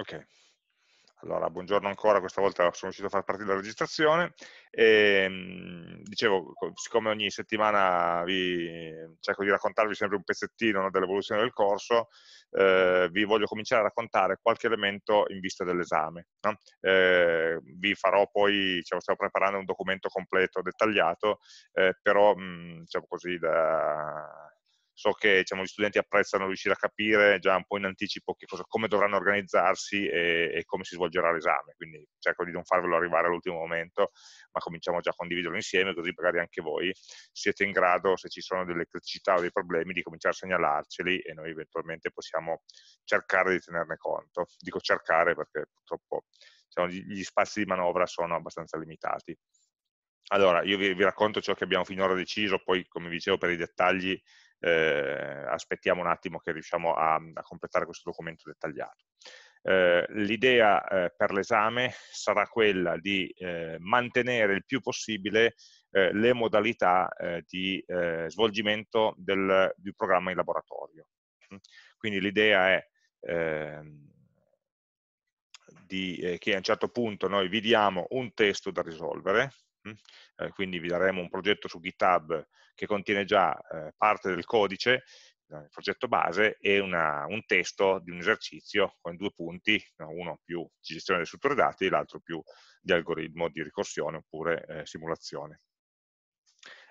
Ok. Allora, buongiorno ancora, questa volta sono riuscito a far partire la registrazione. E, ehm, dicevo, siccome ogni settimana vi, cerco di raccontarvi sempre un pezzettino no, dell'evoluzione del corso, eh, vi voglio cominciare a raccontare qualche elemento in vista dell'esame. No? Eh, vi farò poi, diciamo, stiamo preparando un documento completo, dettagliato, eh, però, mh, diciamo così, da so che diciamo, gli studenti apprezzano riuscire a capire già un po' in anticipo cosa, come dovranno organizzarsi e, e come si svolgerà l'esame, quindi cerco di non farvelo arrivare all'ultimo momento, ma cominciamo già a condividerlo insieme, così magari anche voi siete in grado, se ci sono delle criticità o dei problemi, di cominciare a segnalarceli e noi eventualmente possiamo cercare di tenerne conto. Dico cercare perché purtroppo diciamo, gli spazi di manovra sono abbastanza limitati. Allora, io vi, vi, racconto ciò che abbiamo finora deciso, poi come vi dicevo per i dettagli eh, aspettiamo un attimo che riusciamo a, a completare questo documento dettagliato. Eh, L'idea eh, per l'esame sarà quella di eh, mantenere il più possibile eh, le modalità eh, di svolgimento del, del, programma in laboratorio. Quindi l'idea è ehm, di, che a un certo punto noi vi diamo un testo da risolvere, eh, quindi vi daremo un progetto su GitHub che contiene già eh, parte del codice, il progetto base, e una, un testo di un esercizio con due punti, uno più di gestione delle strutture dati e l'altro più di algoritmo di ricorsione oppure eh, simulazione.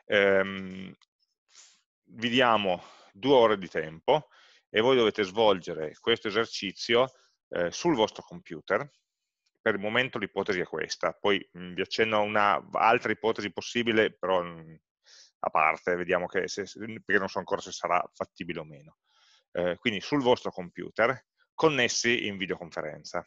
Ehm, vi diamo due ore di tempo e voi dovete svolgere questo esercizio eh, sul vostro computer, per il momento l'ipotesi è questa, poi mh, mm, vi accenno a un'altra ipotesi possibile, però mh, mm, a parte, vediamo che se, perché non so ancora se sarà fattibile o meno. Eh, quindi sul vostro computer, connessi in videoconferenza.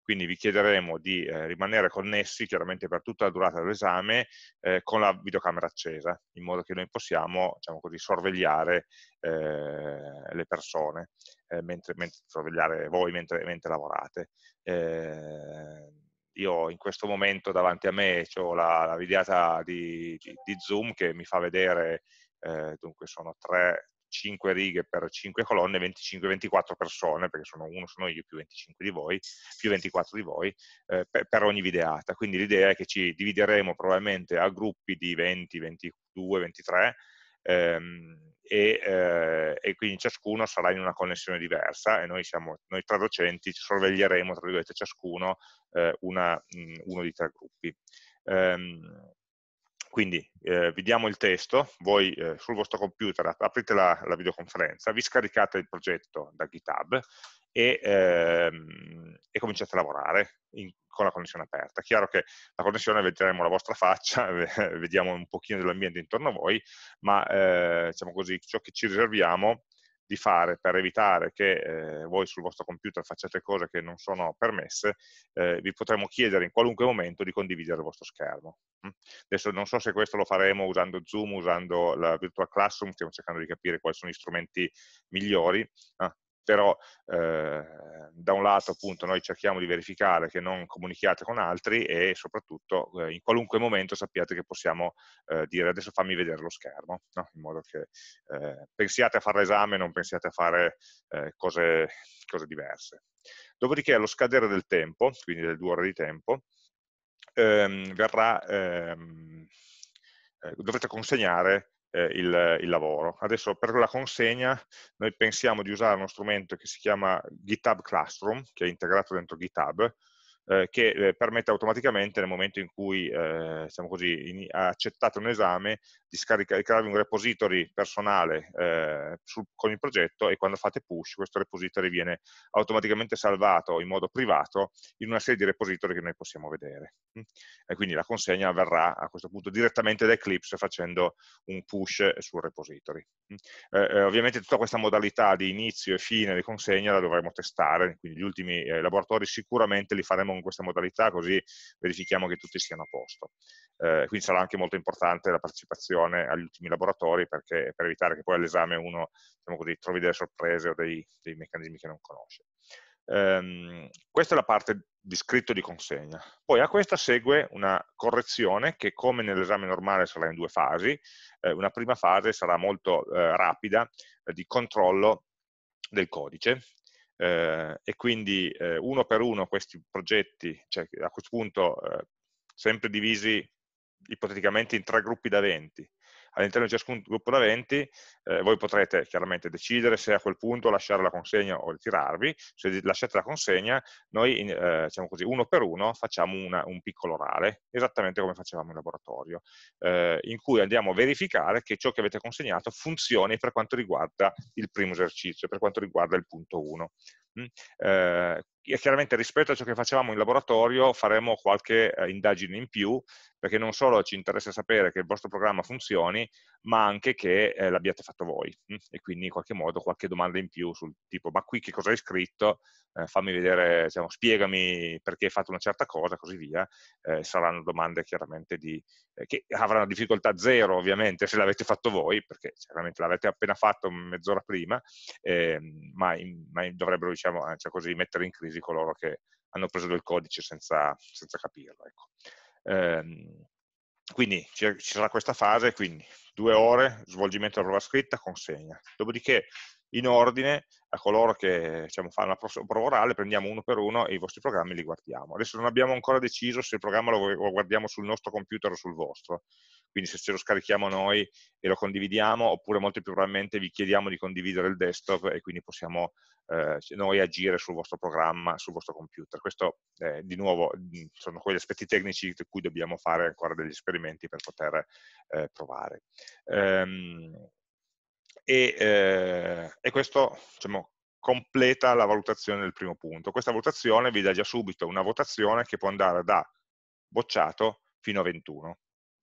Quindi vi chiederemo di eh, rimanere connessi chiaramente per tutta la durata dell'esame eh, con la videocamera accesa, in modo che noi possiamo diciamo così, sorvegliare eh, le persone, eh, mentre, mentre, sorvegliare voi mentre, mentre lavorate. Eh, io in questo momento davanti a me ho la, la videata di, di, di, Zoom che mi fa vedere, eh, dunque sono tre, 5 righe per 5 colonne, 25-24 persone, perché sono uno sono io più 25 di voi, più 24 di voi, eh, per, per, ogni videata. Quindi l'idea è che ci divideremo probabilmente a gruppi di 20, 22, 23, ehm, e, eh, e, quindi ciascuno sarà in una connessione diversa e noi, siamo, noi tre docenti sorveglieremo, tra virgolette, ciascuno eh, una, mh, uno di tre gruppi. Um, quindi eh, vi diamo il testo, voi eh, sul vostro computer aprite la, la, videoconferenza, vi scaricate il progetto da GitHub e, ehm, e cominciate a lavorare in, con la connessione aperta. Chiaro che la connessione vedremo la vostra faccia, vediamo un pochino dell'ambiente intorno a voi, ma eh, diciamo così, ciò che ci riserviamo di fare per evitare che eh, voi sul vostro computer facciate cose che non sono permesse, eh, vi potremo chiedere in qualunque momento di condividere il vostro schermo. Mm. Adesso non so se questo lo faremo usando Zoom, usando la Virtual Classroom, stiamo cercando di capire quali sono gli strumenti migliori, ah, però eh, da un lato appunto noi cerchiamo di verificare che non comunichiate con altri e soprattutto eh, in qualunque momento sappiate che possiamo eh, dire adesso fammi vedere lo schermo, no? in modo che eh, pensiate a fare l'esame non pensiate a fare eh, cose, cose, diverse. Dopodiché allo scadere del tempo, quindi delle due ore di tempo, ehm, verrà, ehm, eh, dovrete consegnare eh, il, il, lavoro. Adesso per la consegna noi pensiamo di usare uno strumento che si chiama GitHub Classroom, che è integrato dentro GitHub, eh, che eh, permette automaticamente nel momento in cui eh, diciamo così, in, accettate un esame di scaricarvi un repository personale eh, sul, con il progetto e quando fate push questo repository viene automaticamente salvato in modo privato in una serie di repository che noi possiamo vedere. E quindi la consegna avverrà a questo punto direttamente da Eclipse facendo un push sul repository. Eh, eh, ovviamente tutta questa modalità di inizio e fine di consegna la dovremo testare, quindi gli ultimi laboratori sicuramente li faremo con questa modalità così verifichiamo che tutti siano a posto. Eh, quindi sarà anche molto importante la partecipazione agli ultimi laboratori perché, per evitare che poi all'esame uno diciamo così, trovi delle sorprese o dei, dei meccanismi che non conosce. Um, questa è la parte di scritto di consegna. Poi a questa segue una correzione che come nell'esame normale sarà in due fasi. Eh, una prima fase sarà molto eh, rapida eh, di controllo del codice eh, e quindi eh, uno per uno questi progetti, cioè a questo punto eh, sempre divisi ipoteticamente in tre gruppi da 20, all'interno di ciascun gruppo da 20 eh, voi potrete chiaramente decidere se a quel punto lasciare la consegna o ritirarvi, se lasciate la consegna noi eh, diciamo così, uno per uno facciamo una, un piccolo orale, esattamente come facevamo in laboratorio, eh, in cui andiamo a verificare che ciò che avete consegnato funzioni per quanto riguarda il primo esercizio, per quanto riguarda il punto 1. Mm? Eh, chiaramente rispetto a ciò che facevamo in laboratorio faremo qualche eh, indagine in più, perché non solo ci interessa sapere che il vostro programma funzioni, ma anche che eh, l'abbiate fatto voi. Hm? E quindi in qualche modo qualche domanda in più sul tipo, ma qui che cosa hai scritto? Eh, fammi vedere, diciamo, spiegami perché hai fatto una certa cosa, così via. Eh, saranno domande chiaramente di, eh, che avranno difficoltà zero ovviamente se l'avete fatto voi, perché chiaramente l'avete appena fatto mezz'ora prima, ehm, ma, in, ma, dovrebbero, diciamo, cioè così, mettere in crisi coloro che hanno preso del codice senza, senza capirlo. Ecco. Quindi ci, sarà questa fase, quindi due ore, svolgimento della prova scritta, consegna. Dopodiché, in ordine, a coloro che diciamo, fanno la prova orale, prendiamo uno per uno e i vostri programmi li guardiamo. Adesso non abbiamo ancora deciso se il programma lo guardiamo sul nostro computer o sul vostro, quindi se ce lo scarichiamo noi e lo condividiamo, oppure molto più probabilmente vi chiediamo di condividere il desktop e quindi possiamo eh, noi agire sul vostro programma, sul vostro computer. Questo, eh, di nuovo, sono quegli aspetti tecnici di cui dobbiamo fare ancora degli esperimenti per poter eh, provare. Ehm, e, eh, e, questo diciamo, completa la valutazione del primo punto. Questa valutazione vi dà già subito una votazione che può andare da bocciato fino a 21.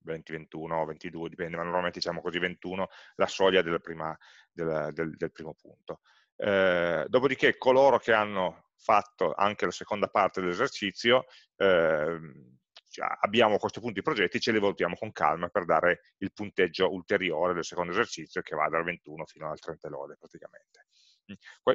20, 21, 22, dipende, ma normalmente diciamo così 21 la soglia prima, del, del, del, primo punto. Eh, dopodiché coloro che hanno fatto anche la seconda parte dell'esercizio, eh, abbiamo a questo punto i progetti, ce li valutiamo con calma per dare il punteggio ulteriore del secondo esercizio che va dal 21 fino al 30 lode praticamente.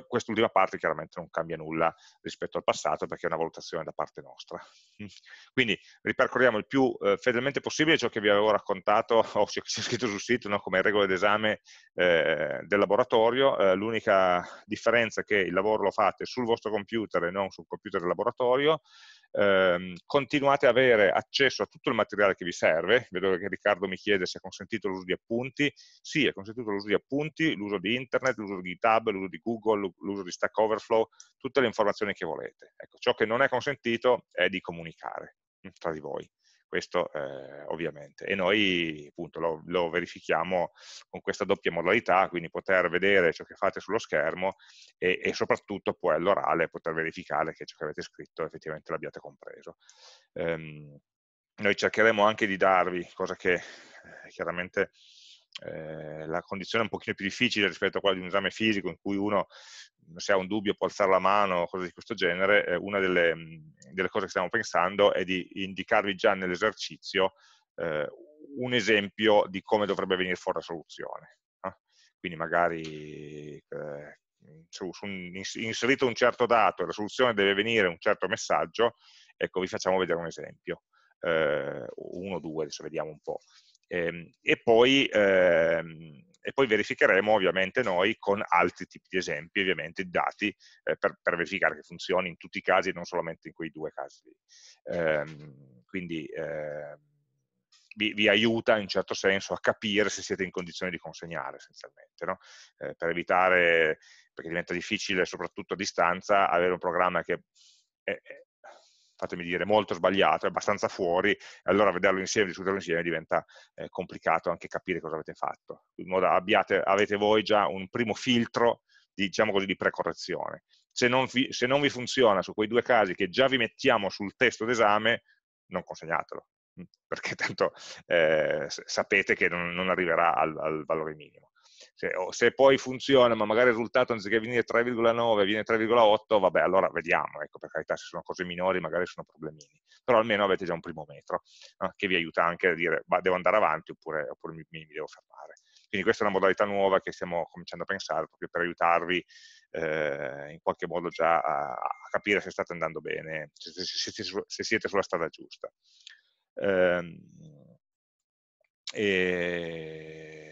Quest'ultima parte chiaramente non cambia nulla rispetto al passato perché è una valutazione da parte nostra. Quindi ripercorriamo il più eh, fedelmente possibile ciò che vi avevo raccontato o c'è scritto sul sito no, come regole d'esame eh, del laboratorio. Eh, L'unica differenza è che il lavoro lo fate sul vostro computer e non sul computer del laboratorio eh, continuate ad avere accesso a tutto il materiale che vi serve, vedo che Riccardo mi chiede se è consentito l'uso di appunti, sì è consentito l'uso di appunti, l'uso di internet, l'uso di GitHub, l'uso di Google, l'uso di Stack Overflow, tutte le informazioni che volete. Ecco, ciò che non è consentito è di comunicare hm, tra di voi questo eh, ovviamente. E noi appunto lo, lo, verifichiamo con questa doppia modalità, quindi poter vedere ciò che fate sullo schermo e, e soprattutto poi all'orale poter verificare che ciò che avete scritto effettivamente l'abbiate compreso. Um, noi cercheremo anche di darvi, cosa che eh, chiaramente eh, la condizione è un pochino più difficile rispetto a quella di un esame fisico in cui uno se ha un dubbio può alzare la mano o cose di questo genere, eh, una delle, delle, cose che stiamo pensando è di indicarvi già nell'esercizio eh, un esempio di come dovrebbe venire fuori la soluzione. Quindi magari eh, su, su un, inserito un certo dato e la soluzione deve venire un certo messaggio, ecco vi facciamo vedere un esempio, eh, uno o due, adesso vediamo un po'. Ehm, e, poi, ehm, e, poi, verificheremo ovviamente noi con altri tipi di esempi, ovviamente dati, eh, per, per, verificare che funzioni in tutti i casi, non solamente in quei due casi. Ehm, quindi vi, vi, aiuta in certo senso a capire se siete in condizione di consegnare essenzialmente, no? eh, per evitare, perché diventa difficile soprattutto a distanza, avere un programma che è, fatemi dire, molto sbagliato, è abbastanza fuori, e allora vederlo insieme, discuterlo insieme diventa eh, complicato anche capire cosa avete fatto. In modo abbiate, avete voi già un primo filtro, diciamo così, di precorrezione. Se non, vi, se non vi funziona su quei due casi che già vi mettiamo sul testo d'esame, non consegnatelo, mm, perché tanto eh, sapete che non, non arriverà al, al valore minimo. Se, se, poi funziona, ma magari il risultato anziché venire 3,9 viene 3,8, vabbè, allora vediamo, ecco, per carità, se sono cose minori magari sono problemini, però almeno avete già un primo metro, no? che vi aiuta anche a dire, ma devo andare avanti oppure, oppure mi, mi, devo fermare. Quindi questa è una modalità nuova che stiamo cominciando a pensare, proprio per aiutarvi eh, in qualche modo già a, a, capire se state andando bene, se, se, se, se siete sulla strada giusta. Eh, e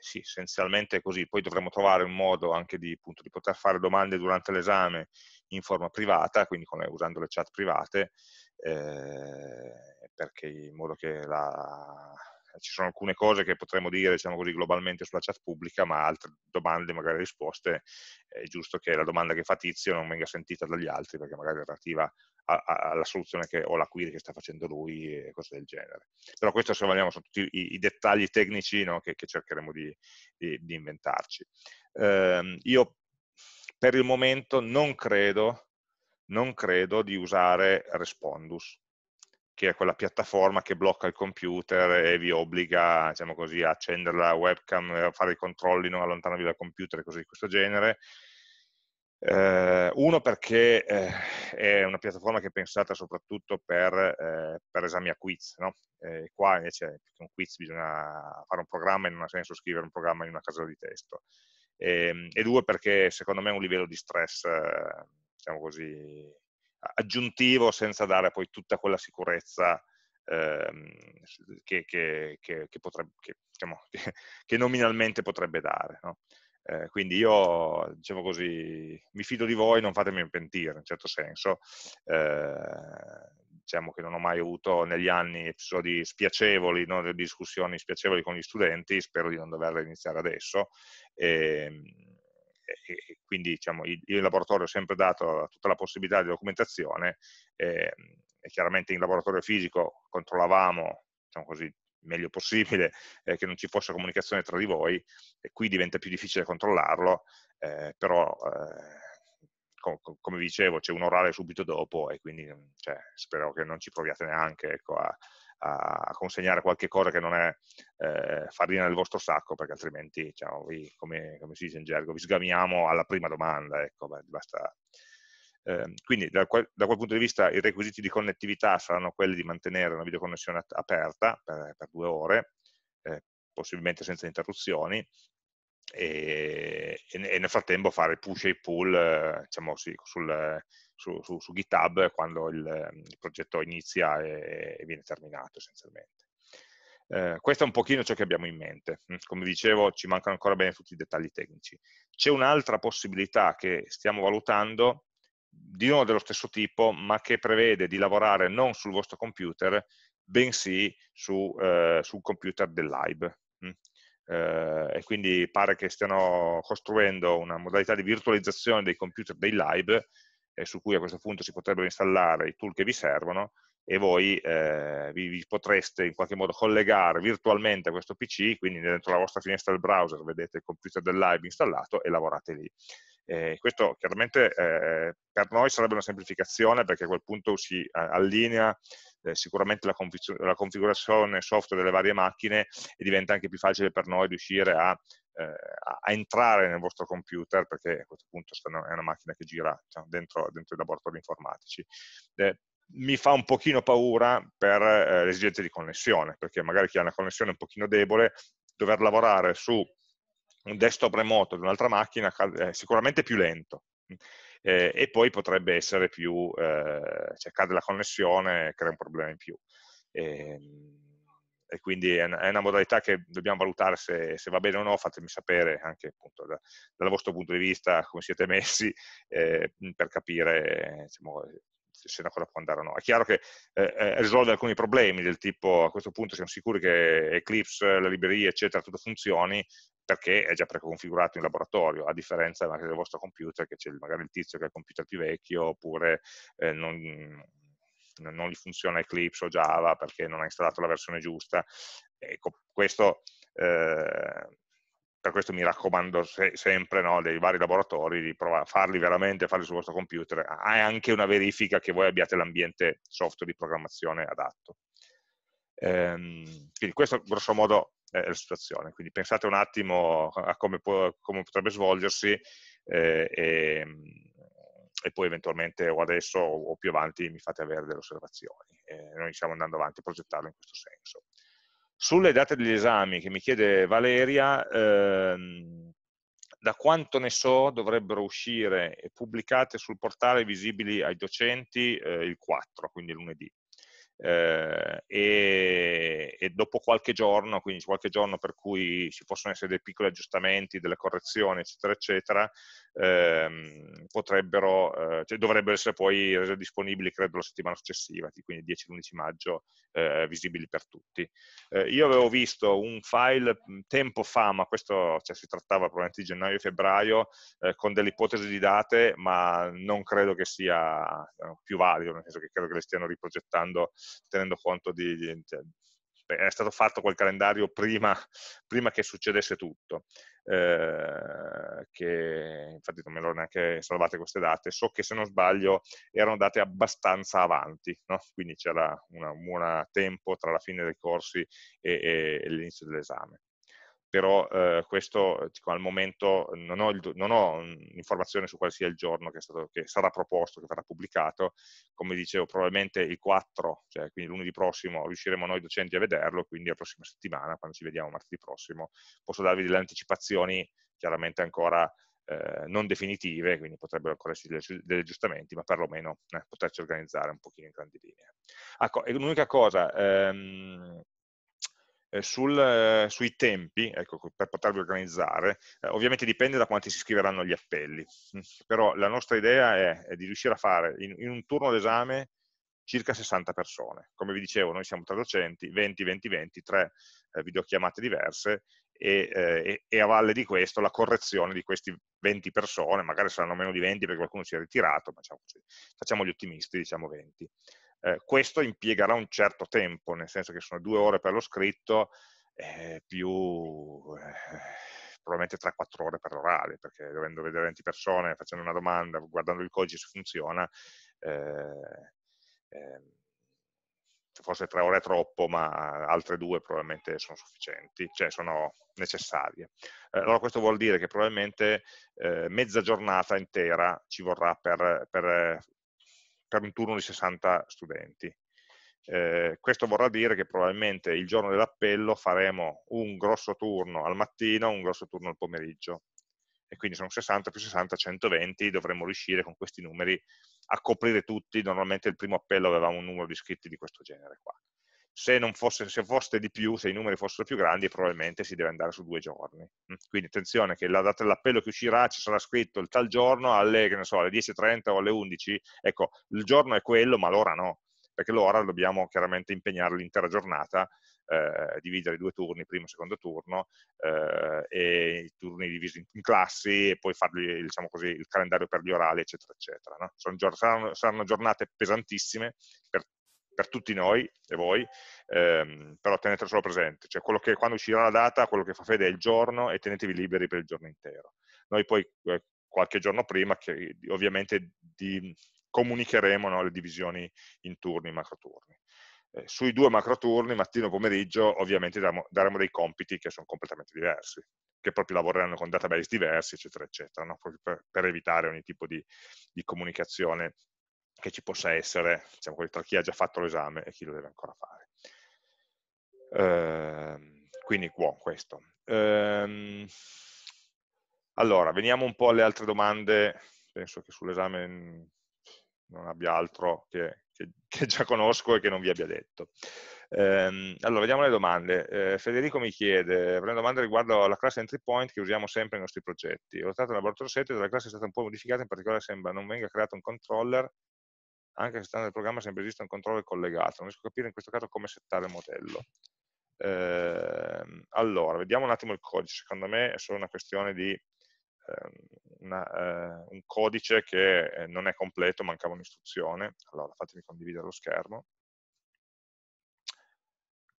sì, essenzialmente è così, poi dovremo trovare un modo anche di, appunto, di poter fare domande durante l'esame in forma privata, quindi con, usando le chat private, eh, perché in modo che la, ci sono alcune cose che potremmo dire diciamo così, globalmente sulla chat pubblica, ma altre domande, magari risposte, è giusto che la domanda che fa Tizio non venga sentita dagli altri, perché magari è relativa alla soluzione che, o alla query che sta facendo lui e cose del genere. Però questo se vogliamo sono tutti i, i dettagli tecnici no, che, che, cercheremo di, di, di inventarci. Eh, io per il momento non credo, non credo di usare Respondus, che è quella piattaforma che blocca il computer e vi obbliga, diciamo così, a accendere la webcam, a fare i controlli, non allontanarvi dal computer e cose di questo genere. Eh, uno perché eh, è una piattaforma che è pensata soprattutto per, eh, per esami a quiz, no? qua invece un quiz bisogna fare un programma e non ha senso scrivere un programma in una casella di testo. E, ehm, e due perché secondo me è un livello di stress, eh, diciamo così, aggiuntivo senza dare poi tutta quella sicurezza ehm, che, che, che, potrebbe, diciamo, che, nominalmente potrebbe dare. No? Eh, quindi io, diciamo così, mi fido di voi, non fatemi pentire, in certo senso. Eh, diciamo che non ho mai avuto negli anni episodi spiacevoli, no, discussioni spiacevoli con gli studenti, spero di non doverle iniziare adesso. E, ehm, e quindi diciamo, io in laboratorio ho sempre dato tutta la possibilità di documentazione e, e chiaramente in laboratorio fisico controllavamo diciamo così, meglio possibile eh, che non ci fosse comunicazione tra di voi e qui diventa più difficile controllarlo, eh, però eh, com come vi dicevo c'è un orale subito dopo e quindi cioè, spero che non ci proviate neanche ecco, a, a, consegnare qualche cosa che non è eh, farina nel vostro sacco, perché altrimenti, diciamo, vi, come, come, si dice in gergo, vi sgamiamo alla prima domanda, ecco, beh, basta... Eh, quindi da quel, da quel, punto di vista i requisiti di connettività saranno quelli di mantenere una videoconnessione aperta per, per due ore, eh, possibilmente senza interruzioni, e, e, nel frattempo fare push e pull eh, diciamo, sì, sul, su, su, su, GitHub quando il, il progetto inizia e, e, viene terminato essenzialmente. Eh, questo è un pochino ciò che abbiamo in mente. Mm, come dicevo, ci mancano ancora bene tutti i dettagli tecnici. C'è un'altra possibilità che stiamo valutando, di nuovo dello stesso tipo, ma che prevede di lavorare non sul vostro computer, bensì su, eh, sul computer del live. Mm eh, e quindi pare che stiano costruendo una modalità di virtualizzazione dei computer dei live eh, su cui a questo punto si potrebbero installare i tool che vi servono e voi eh, vi, vi, potreste in qualche modo collegare virtualmente a questo PC, quindi dentro la vostra finestra del browser vedete il computer del live installato e lavorate lì. Eh, questo chiaramente eh, per noi sarebbe una semplificazione perché a quel punto si allinea eh, sicuramente la, la, configurazione software delle varie macchine e diventa anche più facile per noi riuscire a, eh, a entrare nel vostro computer perché a questo punto è una macchina che gira diciamo, dentro, dentro, i laboratori informatici. Eh, mi fa un pochino paura per eh, le esigenze di connessione, perché magari chi ha una connessione un pochino debole, dover lavorare su un desktop remoto di un'altra macchina è sicuramente più lento eh, e poi potrebbe essere più, eh, cioè cade la connessione crea un problema in più. E, ehm, e quindi è una, modalità che dobbiamo valutare se, se, va bene o no, fatemi sapere anche appunto da, dal vostro punto di vista come siete messi eh, per capire diciamo, se una cosa può andare o no. È chiaro che eh, eh, risolve alcuni problemi del tipo a questo punto siamo sicuri che Eclipse, le librerie, eccetera, tutto funzioni, perché è già preconfigurato in laboratorio, a differenza magari del vostro computer, che c'è magari il tizio che ha il computer più vecchio, oppure eh, non, non, gli funziona Eclipse o Java perché non ha installato la versione giusta. Ecco, questo, eh, per questo mi raccomando se, sempre no, dei vari laboratori di provare a farli veramente, farli sul vostro computer. Hai anche una verifica che voi abbiate l'ambiente software di programmazione adatto. Ehm, quindi questo grosso modo è la situazione. Quindi pensate un attimo a come, può, come potrebbe svolgersi eh, e, e, poi eventualmente o adesso o, più avanti mi fate avere delle osservazioni. Eh, noi stiamo andando avanti a progettarlo in questo senso. Sulle date degli esami che mi chiede Valeria, ehm, da quanto ne so dovrebbero uscire pubblicate sul portale visibili ai docenti eh, il 4, quindi lunedì. Eh, e, e, dopo qualche giorno, quindi qualche giorno per cui ci possono essere dei piccoli aggiustamenti, delle correzioni, eccetera, eccetera, ehm, potrebbero, eh, cioè dovrebbero essere poi rese disponibili, credo, la settimana successiva, quindi 10-11 maggio, eh, visibili per tutti. Eh, io avevo visto un file tempo fa, ma questo cioè, si trattava probabilmente di gennaio e febbraio, eh, con delle ipotesi di date, ma non credo che sia eh, più valido, nel senso che credo che le stiano riprogettando tenendo conto di, di cioè, è stato fatto quel calendario prima, prima che succedesse tutto, eh, che infatti non me l'ho neanche salvate queste date, so che se non sbaglio erano date abbastanza avanti, no? quindi c'era un buon tempo tra la fine dei corsi e, e, e l'inizio dell'esame però eh, questo dico, al momento non ho, il, non ho, informazione su quale sia il giorno che, stato, che, sarà proposto, che verrà pubblicato, come dicevo probabilmente il 4, cioè quindi lunedì prossimo riusciremo noi docenti a vederlo, quindi la prossima settimana, quando ci vediamo martedì prossimo, posso darvi delle anticipazioni chiaramente ancora eh, non definitive, quindi potrebbero ancora esserci degli, aggiustamenti, ma perlomeno eh, poterci organizzare un pochino in grandi linee. Ecco, l'unica cosa, ehm, eh, sul, eh, sui tempi, ecco, per potervi organizzare, eh, ovviamente dipende da quanti si iscriveranno agli appelli, mm, però la nostra idea è, è di riuscire a fare in, in un turno d'esame circa 60 persone. Come vi dicevo, noi siamo tre docenti, 20, 20, 20, tre eh, videochiamate diverse e, eh, e, a valle di questo la correzione di questi 20 persone, magari saranno meno di 20 perché qualcuno si è ritirato, ma diciamo facciamo gli ottimisti, diciamo 20 eh, questo impiegherà un certo tempo, nel senso che sono due ore per lo scritto eh, più eh, probabilmente 3-4 ore per l'orale, perché dovendo vedere 20 persone, facendo una domanda, guardando il codice se funziona, eh, ehm, forse tre ore è troppo, ma altre due probabilmente sono sufficienti, cioè sono necessarie. Eh, allora questo vuol dire che probabilmente eh, mezza giornata intera ci vorrà per, per per un turno di 60 studenti. Eh, questo vorrà dire che probabilmente il giorno dell'appello faremo un grosso turno al mattino, un grosso turno al pomeriggio. E quindi sono 60 più 60, 120, dovremmo riuscire con questi numeri a coprire tutti. Normalmente il primo appello avevamo un numero di iscritti di questo genere qua se, fosse, se foste di più, se i numeri fossero più grandi, probabilmente si deve andare su due giorni. Mm, quindi attenzione che la data dell'appello che uscirà ci sarà scritto il tal giorno alle, so, alle 10.30 o alle 11, ecco, il giorno è quello, ma l'ora no, perché l'ora dobbiamo chiaramente impegnare l'intera giornata, eh, dividere i due turni, primo e secondo turno, eh, e i turni divisi in classi e poi fargli, diciamo così, il calendario per gli orali, eccetera, eccetera. No? Saranno, saranno, giornate pesantissime per per tutti noi e voi, ehm, però tenetelo solo presente, cioè quello che, quando uscirà la data, quello che fa fede è il giorno e tenetevi liberi per il giorno intero. Noi poi eh, qualche giorno prima, che ovviamente di, comunicheremo no, le divisioni in turni, macroturni. Eh, sui due macroturni, mattino e pomeriggio, ovviamente daremo, daremo, dei compiti che sono completamente diversi, che proprio lavoreranno con database diversi, eccetera, eccetera, no? per, per, evitare ogni tipo di, di comunicazione che ci possa essere diciamo, tra chi ha già fatto l'esame e chi lo deve ancora fare. Ehm, quindi buon questo. Ehm, allora, veniamo un po' alle altre domande, penso che sull'esame non abbia altro che, che, che, già conosco e che non vi abbia detto. Ehm, allora, vediamo le domande. Eh, Federico mi chiede, avrei una domanda riguardo alla classe entry point che usiamo sempre nei nostri progetti. Ho notato nel laboratorio 7 dove la classe è stata un po' modificata, in particolare sembra non venga creato un controller anche se sta nel programma sempre esiste un controller collegato. Non riesco a capire in questo caso come settare il modello. Eh, allora, vediamo un attimo il codice. Secondo me è solo una questione di eh, una, eh, un codice che eh, non è completo, mancava un'istruzione. Allora, fatemi condividere lo schermo,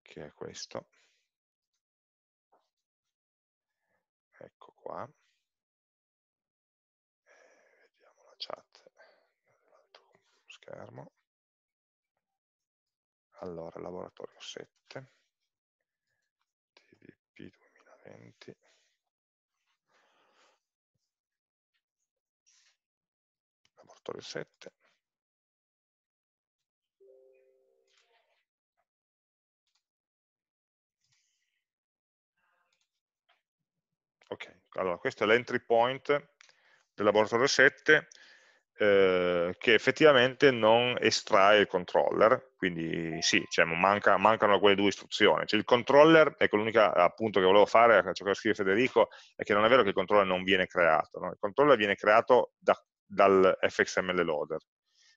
che è questo. Ecco qua. Vediamo la chat schermo. Allora, laboratorio 7, TDP 2020. Laboratorio 7. Ok, allora questo è l'entry point del laboratorio 7 eh, che effettivamente non estrae il controller, quindi sì, cioè manca, mancano quelle due istruzioni. Cioè il controller, ecco l'unica appunto che volevo fare, ciò che scrive Federico, è che non è vero che il controller non viene creato, no? il controller viene creato da, dal fxml loader,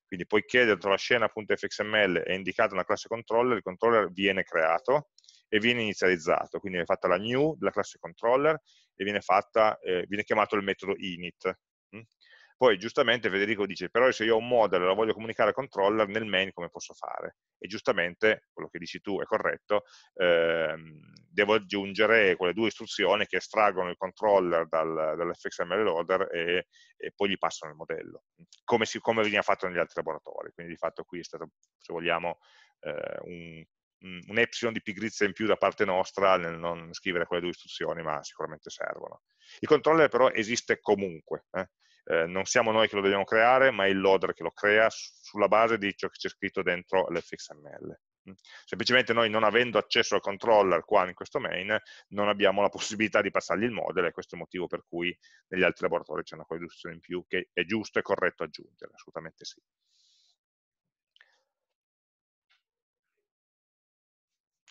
quindi poiché dentro la scena.fxml è indicata una classe controller, il controller viene creato e viene inizializzato, quindi viene fatta la new della classe controller e viene, fatta, eh, viene chiamato il metodo init. Poi giustamente Federico dice, però se io ho un model e lo voglio comunicare al controller, nel main come posso fare? E giustamente, quello che dici tu è corretto, ehm, devo aggiungere quelle due istruzioni che estraggono il controller dal, dall'fxml loader e, e, poi gli passano il modello, come, si, come, veniva fatto negli altri laboratori. Quindi di fatto qui è stato, se vogliamo, eh, un, un epsilon di pigrizia in più da parte nostra nel non scrivere quelle due istruzioni, ma sicuramente servono. Il controller però esiste comunque, eh? Eh, non siamo noi che lo dobbiamo creare, ma è il loader che lo crea sulla base di ciò che c'è scritto dentro l'fxml. Mm. Semplicemente noi non avendo accesso al controller qua in questo main, non abbiamo la possibilità di passargli il model e questo è il motivo per cui negli altri laboratori c'è una coeduzione in più che è giusto e corretto aggiungere, assolutamente sì.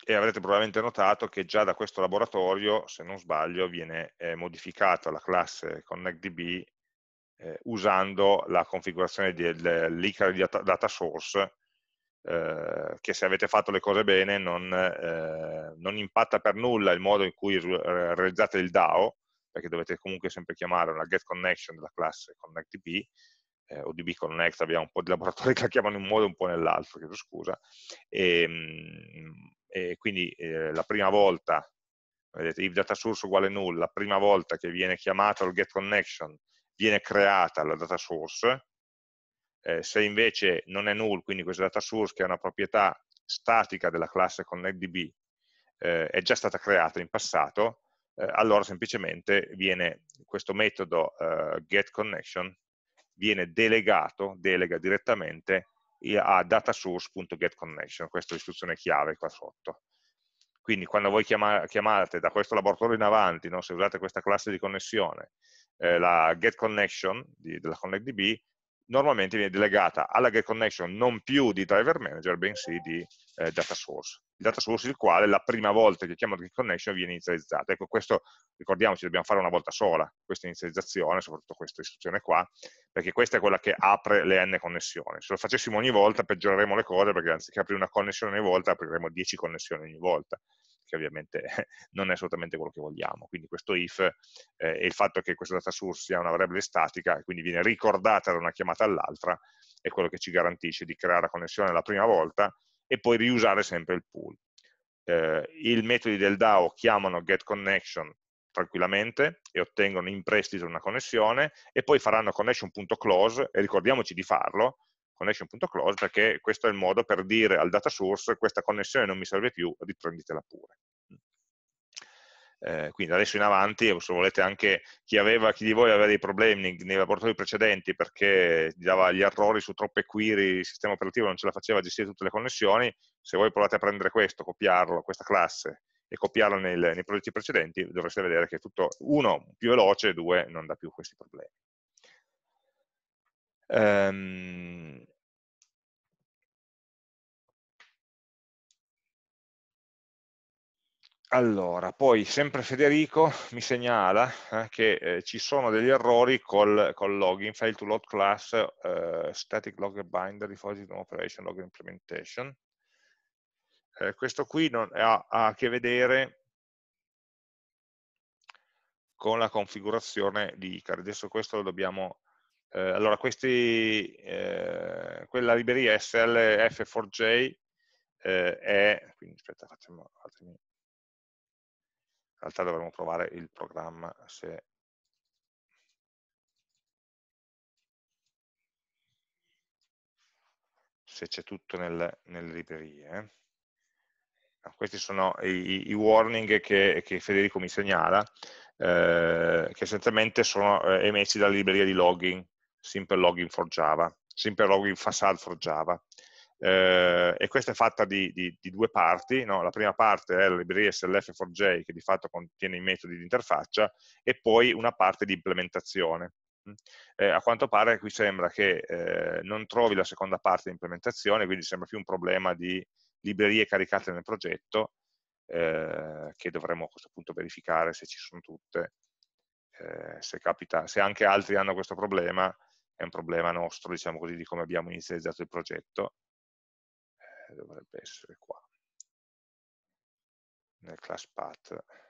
e avrete probabilmente notato che già da questo laboratorio, se non sbaglio, viene eh, modificata la classe ConnectDB eh, usando la configurazione dell'ICAR data source eh, che se avete fatto le cose bene non, eh, non, impatta per nulla il modo in cui realizzate il DAO, perché dovete comunque sempre chiamare una get connection della classe connectDB, eh, o dbconnect, abbiamo un po' di laboratori che la chiamano in un modo e un po' nell'altro, chiedo scusa, e, ehm, e quindi eh, la prima volta, vedete, if data source uguale null, la prima volta che viene chiamato il get connection viene creata la data source, eh, se invece non è null, quindi questa data source che è una proprietà statica della classe ConnectDB eh, è già stata creata in passato, eh, allora semplicemente viene questo metodo eh, getConnection viene delegato, delega direttamente a datasource.getConnection, questa è l'istruzione chiave qua sotto. Quindi quando voi chiamate da questo laboratorio in avanti, no, se usate questa classe di connessione, eh, la getConnection della ConnectDB, normalmente viene delegata alla getConnection non più di driver manager, bensì di eh, data source. Il data source il quale la prima volta che chiamo getConnection viene inizializzato. Ecco, questo ricordiamoci, dobbiamo fare una volta sola, questa inizializzazione, soprattutto questa istruzione qua, perché questa è quella che apre le n connessioni. Se lo facessimo ogni volta peggioreremo le cose, perché anziché aprire una connessione ogni volta, apriremo 10 connessioni ogni volta che ovviamente non è assolutamente quello che vogliamo. Quindi questo if eh, e il fatto che questa data source sia una variabile statica e quindi viene ricordata da una chiamata all'altra è quello che ci garantisce di creare la connessione la prima volta e poi riusare sempre il pool. Eh, I metodi del DAO chiamano getConnection tranquillamente e ottengono in prestito una connessione e poi faranno connection.close e ricordiamoci di farlo connection.close perché questo è il modo per dire al data source questa connessione non mi serve più, riprenditela pure. Eh, quindi adesso in avanti, se volete anche chi, aveva, chi di voi aveva dei problemi nei laboratori precedenti perché dava gli errori su troppe query, il sistema operativo non ce la faceva a gestire tutte le connessioni, se voi provate a prendere questo, copiarlo, questa classe, e copiarlo nei, nei progetti precedenti, dovreste vedere che è tutto, uno, più veloce, due, non dà più questi problemi. Um, allora, poi sempre Federico mi segnala eh, che eh, ci sono degli errori col, col login, fail to load class, uh, static logger binder, default operation, logger implementation. Eh, questo qui non, ha, ha, a che vedere con la configurazione di Icar. Adesso questo lo dobbiamo eh, allora, questi, eh, quella libreria SLF4J eh, è, quindi aspetta, facciamo, fatemi, in realtà dovremmo provare il programma se se c'è tutto nel, nelle librerie. Eh. No, questi sono i, i warning che, che, Federico mi segnala, eh, che essenzialmente sono eh, emessi dalla libreria di logging Simple Login for Java, Simple Login Facade for Java. Eh, e questa è fatta di, di, di due parti, no? la prima parte è la libreria SLF4J che di fatto contiene i metodi di interfaccia e poi una parte di implementazione. Eh, a quanto pare qui sembra che eh, non trovi la seconda parte di implementazione, quindi sembra più un problema di librerie caricate nel progetto, eh, che dovremmo a questo punto verificare se ci sono tutte, eh, se, capita, se anche altri hanno questo problema, è un problema nostro, diciamo così, di come abbiamo inizializzato il progetto, eh, dovrebbe essere qua, nel class path.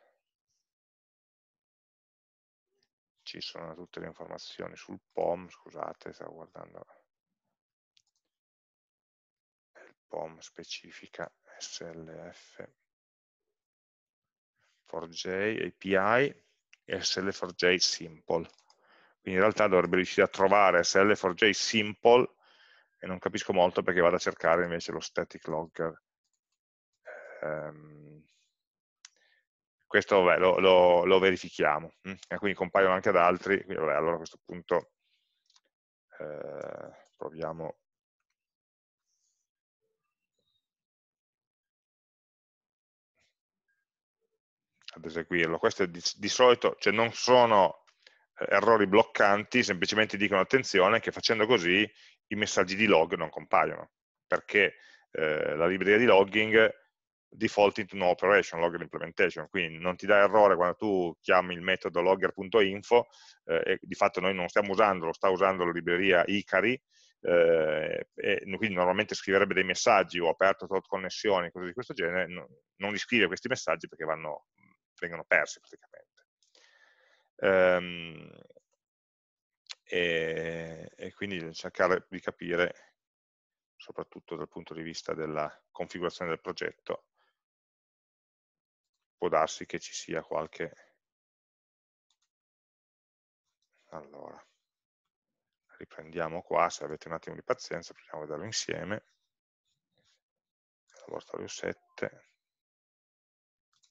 ci sono tutte le informazioni sul POM, scusate, stavo guardando il POM specifica SLF 4J API e SL4J Simple. Quindi in realtà dovrebbe riuscire a trovare SL4J Simple e non capisco molto perché vado a cercare invece lo static logger. Um, questo vabbè, lo, lo, lo, verifichiamo, hm? e quindi compaiono anche ad altri, quindi vabbè, allora a questo punto eh, proviamo ad eseguirlo. Questo di, di solito, cioè non sono errori bloccanti, semplicemente dicono attenzione che facendo così i messaggi di log non compaiono, perché eh, la libreria di logging default into no operation, logger implementation, quindi non ti dà errore quando tu chiami il metodo logger.info eh, e di fatto noi non stiamo usando, lo sta usando la libreria Icari, eh, e quindi normalmente scriverebbe dei messaggi o aperto tot connessioni, cose di questo genere, no, non li scrive questi messaggi perché vanno, vengono persi praticamente. Um, e, e quindi cercare di capire soprattutto dal punto di vista della configurazione del progetto, può darsi che ci sia qualche... Allora, riprendiamo qua, se avete un attimo di pazienza, proviamo a vederlo insieme. Laboratorio 7,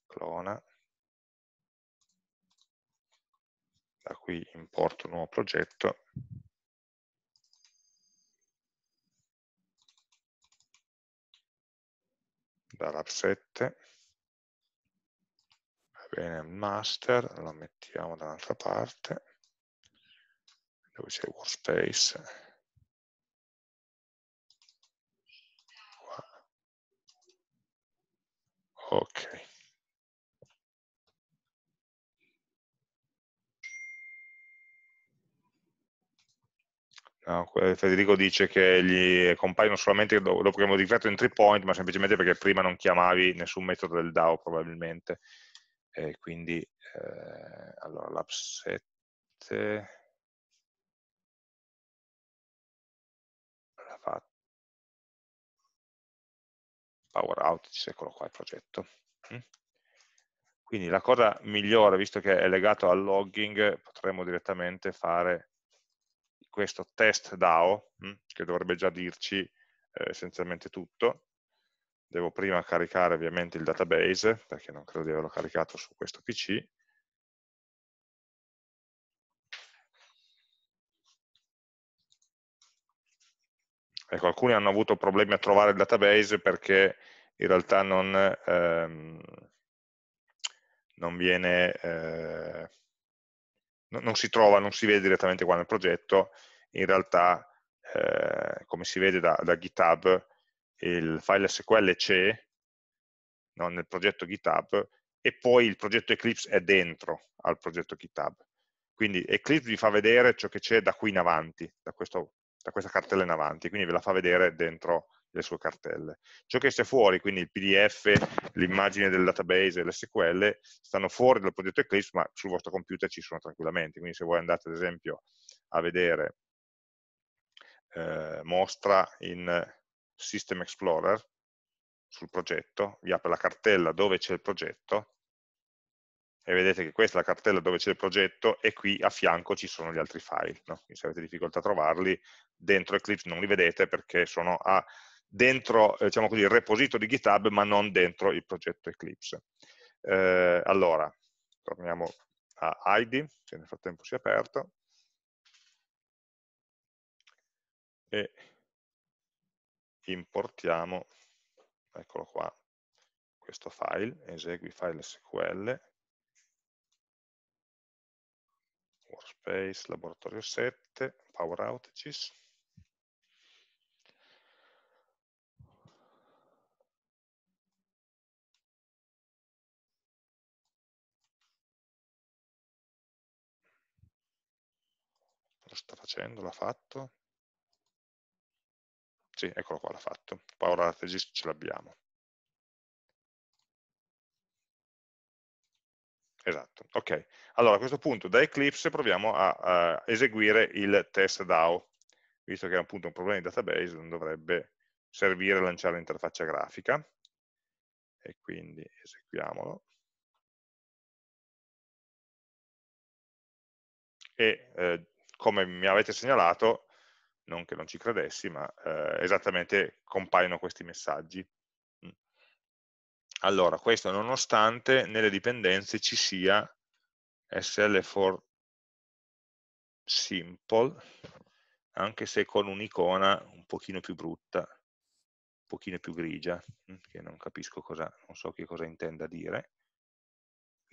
clona, da qui importo un nuovo progetto, da lab 7, bene il master, lo mettiamo da un'altra parte, dove c'è workspace. Qua. Ok. No, Federico dice che gli compaiono solamente dopo che abbiamo modificato entry point, ma semplicemente perché prima non chiamavi nessun metodo del DAO probabilmente e quindi eh, allora lab 7 power outage, eccolo qua il progetto. Mm. Quindi la cosa migliore, visto che è legato al logging, potremmo direttamente fare questo test DAO, mm, che dovrebbe già dirci eh, essenzialmente tutto, devo prima caricare ovviamente il database, perché non credo di averlo caricato su questo PC, Ecco, alcuni hanno avuto problemi a trovare il database perché in realtà non, ehm, non viene, eh, non si trova, non si vede direttamente qua nel progetto, in realtà eh, come si vede da, da GitHub il file SQL c'è no, nel progetto GitHub e poi il progetto Eclipse è dentro al progetto GitHub. Quindi Eclipse vi fa vedere ciò che c'è da qui in avanti, da, questo, da, questa cartella in avanti, quindi ve la fa vedere dentro le sue cartelle. Ciò che c'è fuori, quindi il PDF, l'immagine del database e l'SQL, stanno fuori dal progetto Eclipse, ma sul vostro computer ci sono tranquillamente. Quindi se voi andate ad esempio a vedere eh, mostra in System Explorer sul progetto, vi apre la cartella dove c'è il progetto e vedete che questa è la cartella dove c'è il progetto e qui a fianco ci sono gli altri file. No? Quindi se avete difficoltà a trovarli, dentro Eclipse non li vedete perché sono a, dentro eh, diciamo così, il repository di GitHub ma non dentro il progetto Eclipse. Eh, allora, torniamo a ID, che nel frattempo si è aperto, e importiamo, eccolo qua, questo file, esegui file SQL, space laboratorio 7, power outages. Lo sta facendo, l'ha fatto. Sì, eccolo qua, l'ha fatto. Power outages ce l'abbiamo. Esatto, ok. Allora a questo punto da Eclipse proviamo a, a eseguire il test DAO, visto che è appunto un problema di database, non dovrebbe servire lanciare l'interfaccia grafica, e quindi eseguiamolo. E eh, come mi avete segnalato, non che non ci credessi, ma eh, esattamente compaiono questi messaggi. Allora, questo nonostante nelle dipendenze ci sia SL for simple, anche se con un'icona un pochino più brutta, un pochino più grigia, mm, che non capisco cosa, non so che cosa intenda dire.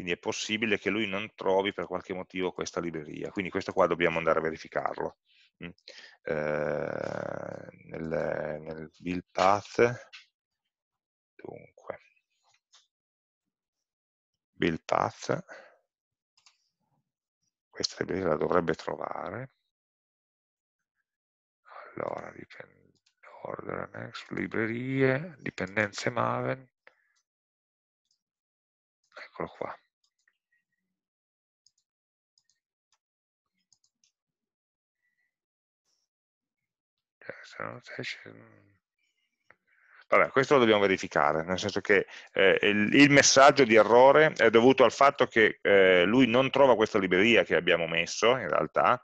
Quindi è possibile che lui non trovi per qualche motivo questa libreria, quindi questo qua dobbiamo andare a verificarlo. Mm. Eh, nel, nel build path, dunque, build path, questa libreria la dovrebbe trovare. Allora, order next, librerie, dipendenze Maven, eccolo qua. Annotation, Vabbè, questo lo dobbiamo verificare, nel senso che eh, il, il, messaggio di errore è dovuto al fatto che eh, lui non trova questa libreria che abbiamo messo, in realtà,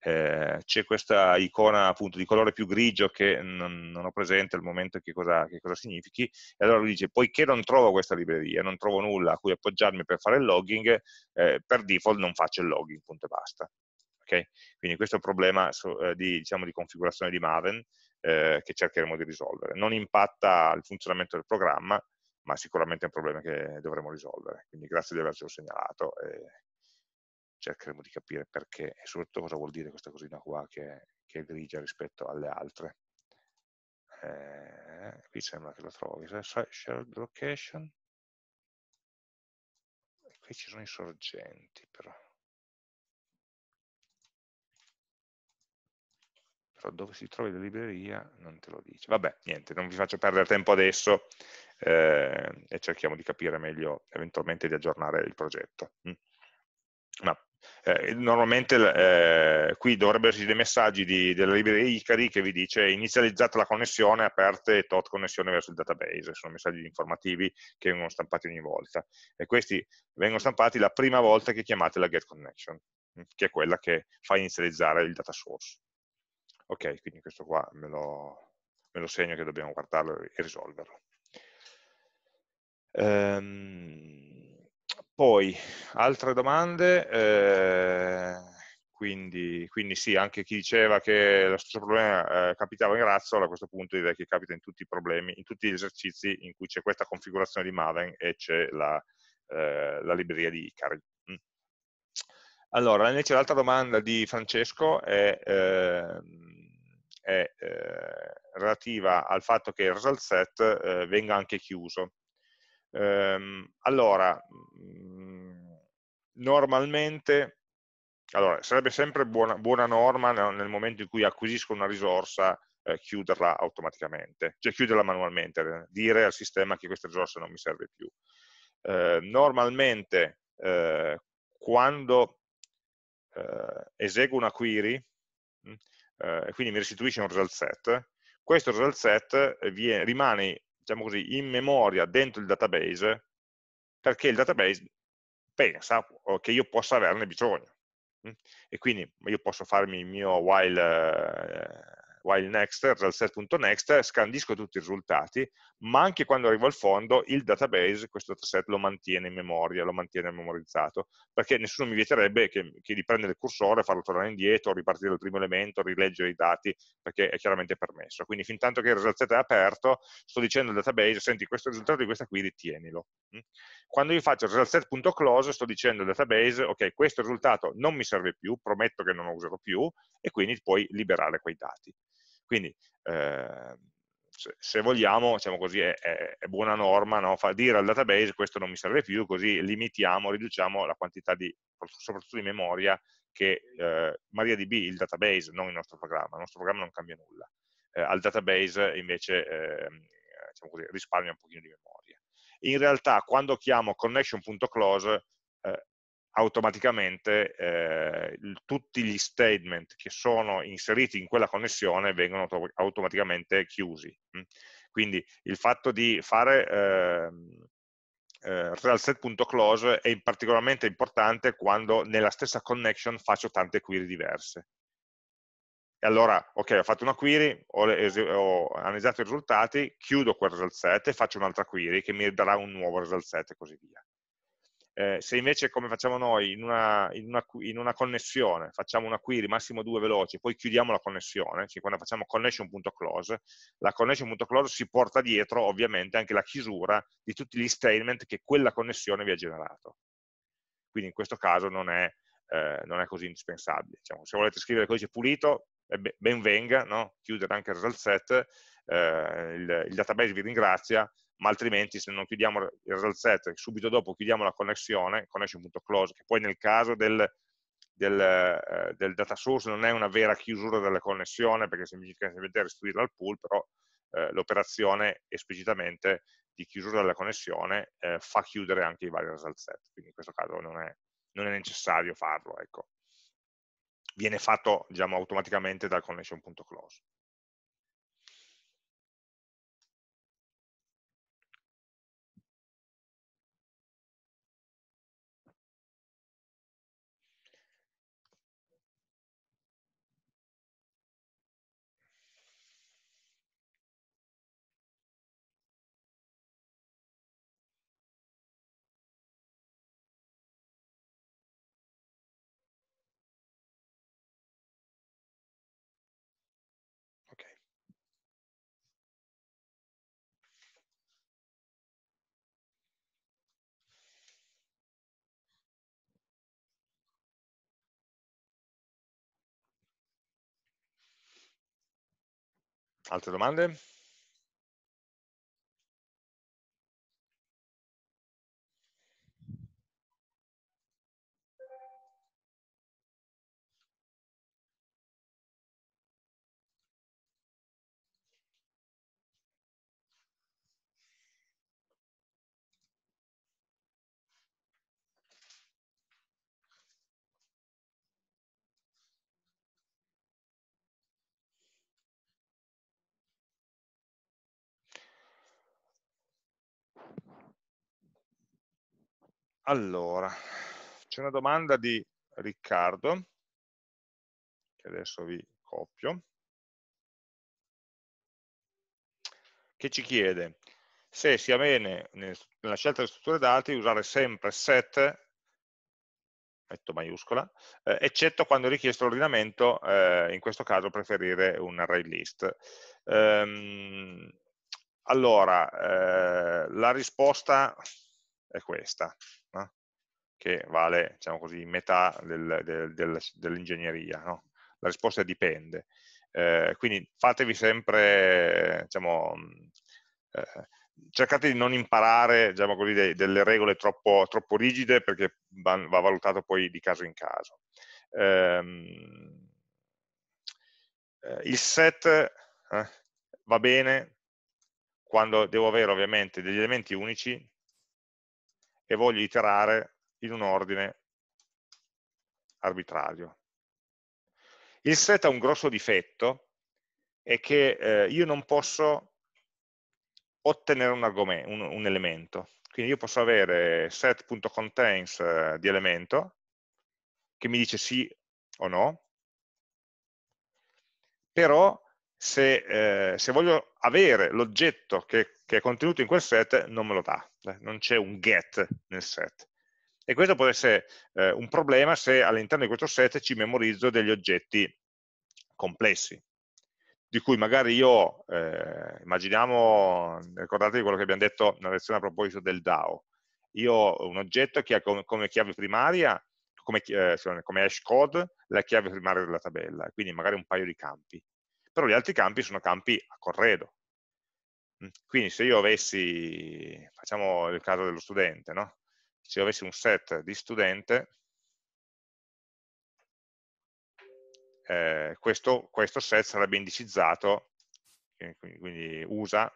eh, c'è questa icona appunto di colore più grigio che non, non ho presente al momento che cosa, che cosa, significhi, e allora lui dice, poiché non trovo questa libreria, non trovo nulla a cui appoggiarmi per fare il logging, eh, per default non faccio il logging, punto e basta. Okay? Quindi questo è un problema eh, di, diciamo, di configurazione di Maven, eh, che cercheremo di risolvere. Non impatta il funzionamento del programma, ma sicuramente è un problema che dovremo risolvere. Quindi grazie di avercelo segnalato e cercheremo di capire perché e soprattutto cosa vuol dire questa cosina qua che, che è grigia rispetto alle altre. Eh, qui sembra che lo trovi, shared location. Qui ci sono i sorgenti però. Però dove si trovi la libreria non te lo dice. Vabbè, niente, non vi faccio perdere tempo adesso eh, e cerchiamo di capire meglio, eventualmente di aggiornare il progetto. Mm. Ma eh, normalmente eh, qui dovrebbero esserci dei messaggi di, della libreria Icari che vi dice inizializzata la connessione, aperte tot connessione verso il database, sono messaggi informativi che vengono stampati ogni volta e questi vengono stampati la prima volta che chiamate la get connection, mm, che è quella che fa inizializzare il data source. Ok, quindi questo qua me lo, me lo segno che dobbiamo guardarlo e risolverlo. Ehm, poi, altre domande? Eh, quindi, quindi, sì, anche chi diceva che lo stesso problema eh, capitava in Razzle, a questo punto direi che capita in tutti i problemi, in tutti gli esercizi in cui c'è questa configurazione di Maven e c'è la, eh, la libreria di Icari. Allora, invece l'altra domanda di Francesco è, eh, è eh, relativa al fatto che il result set eh, venga anche chiuso. Ehm, allora, mm, normalmente, allora, sarebbe sempre buona, buona norma nel, momento in cui acquisisco una risorsa eh, chiuderla automaticamente, cioè chiuderla manualmente, dire al sistema che questa risorsa non mi serve più. Eh, normalmente, eh, quando eh, eseguo una query, mh, eh, e quindi mi restituisce un result set, questo result set eh, viene, rimane diciamo così, in memoria dentro il database perché il database pensa che io possa averne bisogno. Mm? E quindi io posso farmi il mio while, eh, while next, resultset.next, scandisco tutti i risultati, ma anche quando arrivo al fondo il database, questo dataset lo mantiene in memoria, lo mantiene memorizzato, perché nessuno mi vieterebbe che, che di prendere il cursore, farlo tornare indietro, ripartire dal primo elemento, rileggere i dati, perché è chiaramente permesso. Quindi fin tanto che il result set è aperto, sto dicendo al database, senti, questo risultato di questa query, tienilo. Mm? Quando io faccio resultset.close, sto dicendo al database, ok, questo risultato non mi serve più, prometto che non lo userò più, e quindi puoi liberare quei dati. Quindi, eh, se, vogliamo, diciamo così, è, è, è buona norma no? Fa dire al database questo non mi serve più, così limitiamo, riduciamo la quantità di, soprattutto di memoria, che eh, MariaDB, il database, non il nostro programma, il nostro programma non cambia nulla. Eh, al database invece ehm, diciamo così, risparmia un pochino di memoria. In realtà quando chiamo connection.close eh, automaticamente eh, tutti gli statement che sono inseriti in quella connessione vengono automaticamente chiusi. Mm. Quindi il fatto di fare eh, eh, realset.close è particolarmente importante quando nella stessa connection faccio tante query diverse. E allora, ok, ho fatto una query, ho, ho analizzato i risultati, chiudo quel result set e faccio un'altra query che mi darà un nuovo result set e così via. Eh, se invece come facciamo noi in una, in, una, in una, connessione facciamo una query massimo due veloci poi chiudiamo la connessione, cioè quando facciamo connection.close la connection.close si porta dietro ovviamente anche la chiusura di tutti gli statement che quella connessione vi ha generato quindi in questo caso non è, eh, non è così indispensabile diciamo, se volete scrivere codice pulito ben venga, no? chiudere anche il result set eh, il, il database vi ringrazia ma altrimenti se non chiudiamo il result set subito dopo chiudiamo la connessione, connection.close, che poi nel caso del, del, eh, del, data source non è una vera chiusura della connessione perché significa semplicemente restituirla al pool, però eh, l'operazione esplicitamente di chiusura della connessione eh, fa chiudere anche i vari result set, quindi in questo caso non è, non è necessario farlo. Ecco. Viene fatto diciamo, automaticamente dal connection.close. Altre domande? Allora, c'è una domanda di Riccardo, che adesso vi copio, che ci chiede se sia bene nella scelta delle strutture dati usare sempre set, metto maiuscola, eh, eccetto quando è richiesto l'ordinamento, eh, in questo caso preferire un array list. Ehm, allora, eh, la risposta è questa che vale, diciamo così, metà del, del, del, dell'ingegneria. No? La risposta dipende. Eh, quindi fatevi sempre, diciamo, eh, cercate di non imparare diciamo così, de, delle regole troppo, troppo rigide perché va, va, valutato poi di caso in caso. Ehm, eh, il set eh, va bene quando devo avere ovviamente degli elementi unici e voglio iterare in un ordine arbitrario. Il set ha un grosso difetto, è che eh, io non posso ottenere un, un, un, elemento. Quindi io posso avere set.contains eh, di elemento, che mi dice sì o no, però se, eh, se voglio avere l'oggetto che, che, è contenuto in quel set, non me lo dà, non c'è un get nel set. E questo può essere eh, un problema se all'interno di questo set ci memorizzo degli oggetti complessi, di cui magari io, eh, immaginiamo, ricordatevi quello che abbiamo detto nella lezione a proposito del DAO, io ho un oggetto che ha come, come chiave primaria, come, eh, come hash code, la chiave primaria della tabella, quindi magari un paio di campi però gli altri campi sono campi a corredo. Quindi se io avessi, facciamo il caso dello studente, no? se io avessi un set di studente, eh, questo, questo, set sarebbe indicizzato, quindi usa,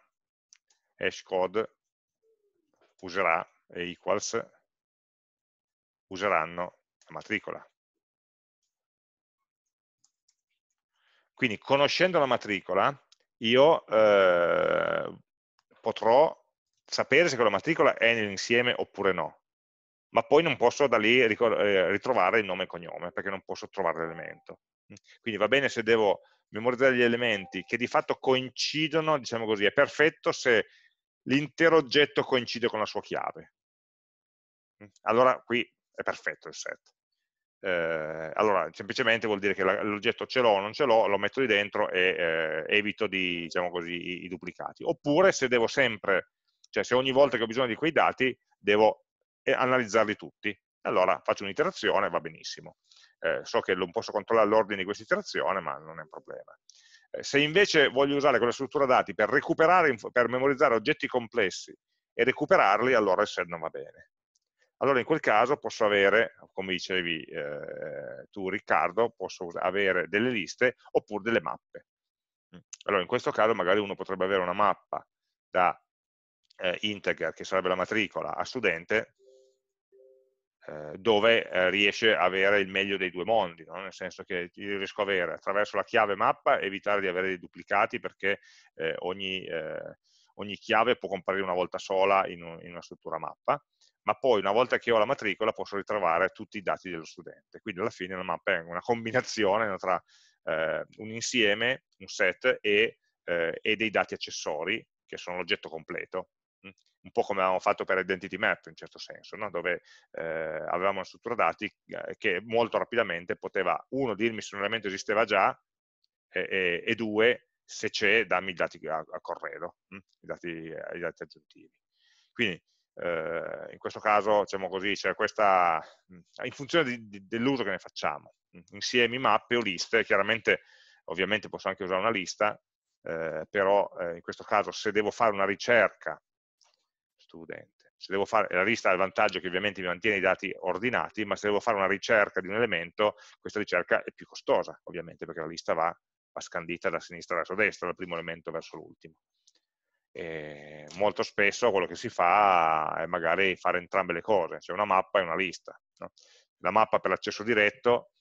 hashcode, userà, e equals, useranno la matricola. Quindi conoscendo la matricola, io eh, potrò sapere se quella matricola è nell'insieme oppure no, ma poi non posso da lì eh, ritrovare il nome e cognome, perché non posso trovare l'elemento. Quindi va bene se devo memorizzare gli elementi che di fatto coincidono, diciamo così, è perfetto se l'intero oggetto coincide con la sua chiave. Allora qui è perfetto il set eh, allora semplicemente vuol dire che l'oggetto ce l'ho o non ce l'ho, lo metto lì dentro e eh, evito di, diciamo così, i, i, duplicati. Oppure se devo sempre, cioè se ogni volta che ho bisogno di quei dati devo eh, analizzarli tutti, allora faccio un'iterazione, va benissimo. Eh, so che non posso controllare l'ordine di questa iterazione, ma non è un problema. Eh, se invece voglio usare quella struttura dati per per memorizzare oggetti complessi e recuperarli, allora il set non va bene allora in quel caso posso avere, come dicevi eh, tu Riccardo, posso avere delle liste oppure delle mappe. Mm. Allora in questo caso magari uno potrebbe avere una mappa da eh, integer, che sarebbe la matricola, a studente, eh, dove eh, riesce a avere il meglio dei due mondi, no? nel senso che riesco a avere attraverso la chiave mappa, evitare di avere dei duplicati perché eh, ogni, ogni, chiave può comparire una volta sola in, un, in una struttura mappa, ma poi una volta che ho la matricola posso ritrovare tutti i dati dello studente. Quindi alla fine la mappa è una combinazione tra eh, un insieme, un set e, eh, e, dei dati accessori, che sono l'oggetto completo, mm? un po' come avevamo fatto per Identity Map in certo senso, no? dove eh, avevamo una struttura dati eh, che molto rapidamente poteva, uno, dirmi se un elemento esisteva già, e, e due, se c'è, dammi i dati a, a corredo, mm? I, dati, i dati aggiuntivi. Quindi eh, in questo caso, diciamo così, c'è questa, in funzione dell'uso che ne facciamo, insiemi, mappe o liste, chiaramente, ovviamente posso anche usare una lista, eh, però eh, in questo caso se devo fare una ricerca, studente, se devo fare, la lista ha il vantaggio che ovviamente mi mantiene i dati ordinati, ma se devo fare una ricerca di un elemento, questa ricerca è più costosa, ovviamente, perché la lista va, va scandita da sinistra verso destra, dal primo elemento verso l'ultimo. E molto spesso quello che si fa è magari fare entrambe le cose, cioè una mappa e una lista. No? La mappa per l'accesso diretto,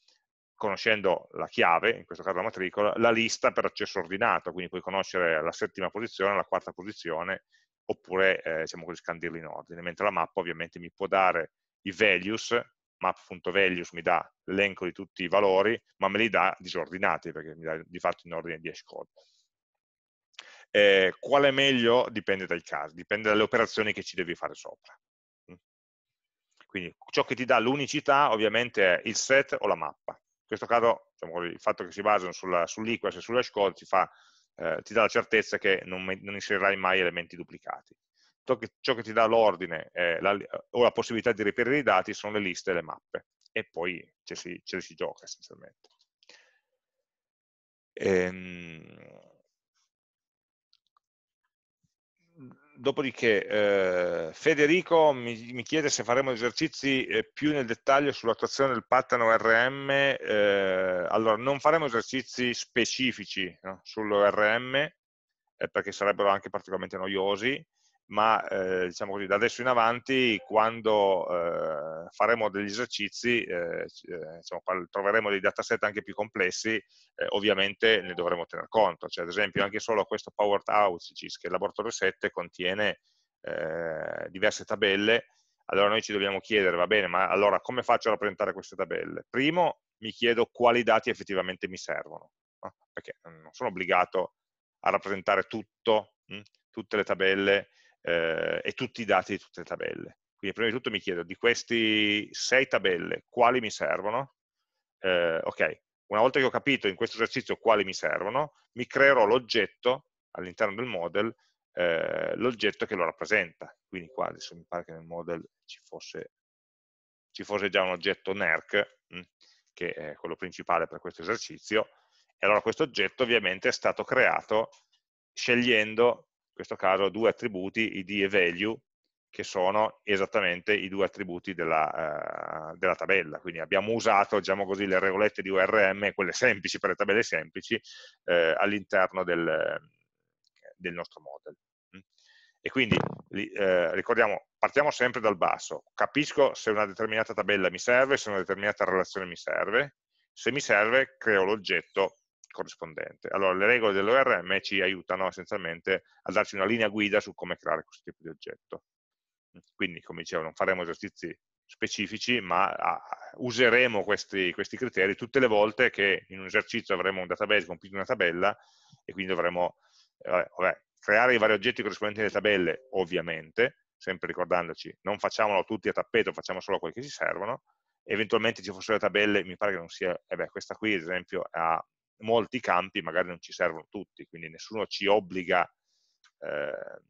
conoscendo la chiave, in questo caso la matricola, la lista per accesso ordinato, quindi puoi conoscere la settima posizione, la quarta posizione, oppure eh, diciamo così, scandirli in ordine, mentre la mappa ovviamente mi può dare i values, map.values mi dà l'elenco di tutti i valori, ma me li dà disordinati, perché mi dà di fatto in ordine di hashcode. Eh, qual è meglio? Dipende dai casi, dipende dalle operazioni che ci devi fare sopra. Mm. Quindi ciò che ti dà l'unicità ovviamente è il set o la mappa. In questo caso diciamo il fatto che si basano sull'equals e sull'hashcode ti, eh, ti dà la certezza che non, non, inserirai mai elementi duplicati. Ciò che, ciò che ti dà l'ordine o la possibilità di reperire i dati sono le liste e le mappe e poi ce, si, si gioca essenzialmente. Ehm, dopodiché eh, Federico mi, mi, chiede se faremo esercizi eh, più nel dettaglio sull'attuazione del pattern ORM, eh, allora non faremo esercizi specifici no, sull'ORM eh, perché sarebbero anche particolarmente noiosi, ma eh, diciamo così, da adesso in avanti quando eh, faremo degli esercizi, eh, diciamo, troveremo dei dataset anche più complessi, eh, ovviamente ne dovremo tener conto, cioè ad esempio anche solo questo Powered Outsiges che è il laboratorio 7 contiene eh, diverse tabelle, allora noi ci dobbiamo chiedere, va bene, ma allora come faccio a rappresentare queste tabelle? Primo mi chiedo quali dati effettivamente mi servono, no? perché non sono obbligato a rappresentare tutto, mh, hm, tutte le tabelle eh, e tutti i dati di tutte le tabelle. Quindi prima di tutto mi chiedo di queste sei tabelle quali mi servono? Eh, ok, una volta che ho capito in questo esercizio quali mi servono, mi creerò l'oggetto all'interno del model, eh, l'oggetto che lo rappresenta. Quindi qua adesso mi pare che nel model ci fosse, ci fosse già un oggetto NERC, mh, hm, che è quello principale per questo esercizio, e allora questo oggetto ovviamente è stato creato scegliendo, questo caso, due attributi, id e value, che sono esattamente i due attributi della, uh, della tabella. Quindi abbiamo usato, diciamo così, le regolette di ORM, quelle semplici per le tabelle semplici, eh, all'interno del, del, nostro model. Mm. E quindi, eh, ricordiamo, partiamo sempre dal basso. Capisco se una determinata tabella mi serve, se una determinata relazione mi serve. Se mi serve, creo l'oggetto corrispondente. Allora, le regole dell'ORM ci aiutano essenzialmente a darci una linea guida su come creare questo tipo di oggetto. Quindi, come dicevo, non faremo esercizi specifici, ma useremo questi, questi, criteri tutte le volte che in un esercizio avremo un database con più di una tabella e quindi dovremo eh, vabbè, creare i vari oggetti corrispondenti alle tabelle, ovviamente, sempre ricordandoci, non facciamolo tutti a tappeto, facciamo solo quelli che ci servono, eventualmente ci fossero le tabelle, mi pare che non sia, eh beh, questa qui ad esempio ha molti campi, magari non ci servono tutti, quindi nessuno ci obbliga eh,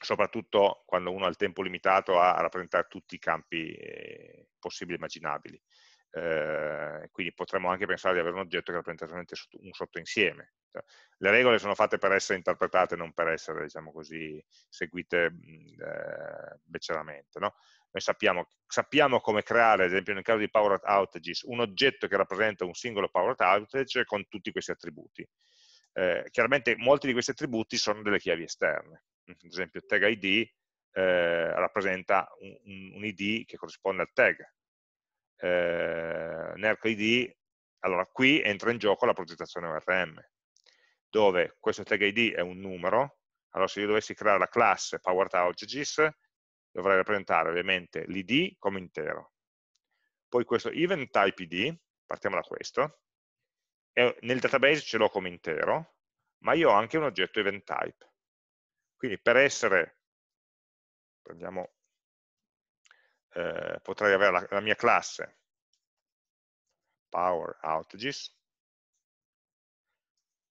soprattutto quando uno ha il tempo limitato a rappresentare tutti i campi eh, possibili e immaginabili. Eh, quindi potremmo anche pensare di avere un oggetto che rappresenta solamente un sottoinsieme. Cioè, le regole sono fatte per essere interpretate, non per essere, diciamo così, seguite eh, becceramente. No? Noi sappiamo, sappiamo, come creare, ad esempio nel caso di Power Outages, un oggetto che rappresenta un singolo Power Outage con tutti questi attributi. Eh, chiaramente molti di questi attributi sono delle chiavi esterne. Ad esempio tag id eh, rappresenta un, un, id che corrisponde al tag, eh, nerc id, allora qui entra in gioco la progettazione ORM, dove questo tag id è un numero, allora se io dovessi creare la classe powered outages, dovrei rappresentare ovviamente l'id come intero. Poi questo event type id, partiamo da questo, nel database ce l'ho come intero, ma io ho anche un oggetto event type. Quindi per essere, prendiamo, eh, potrei avere la, la mia classe power outages,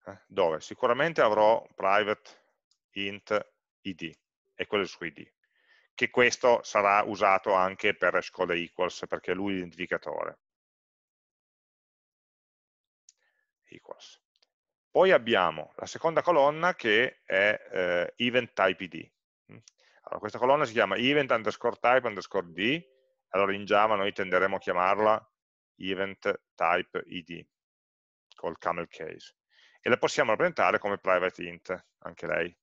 eh, dove sicuramente avrò private int id e quello su id, che questo sarà usato anche per hashcode equals, perché è lui l'identificatore. Equals. Poi abbiamo la seconda colonna che è eh, event type id. Mm. Allora, questa colonna si chiama event underscore type underscore d, allora in Java noi tenderemo a chiamarla event type id, col camel case. E la possiamo rappresentare come private int, anche lei.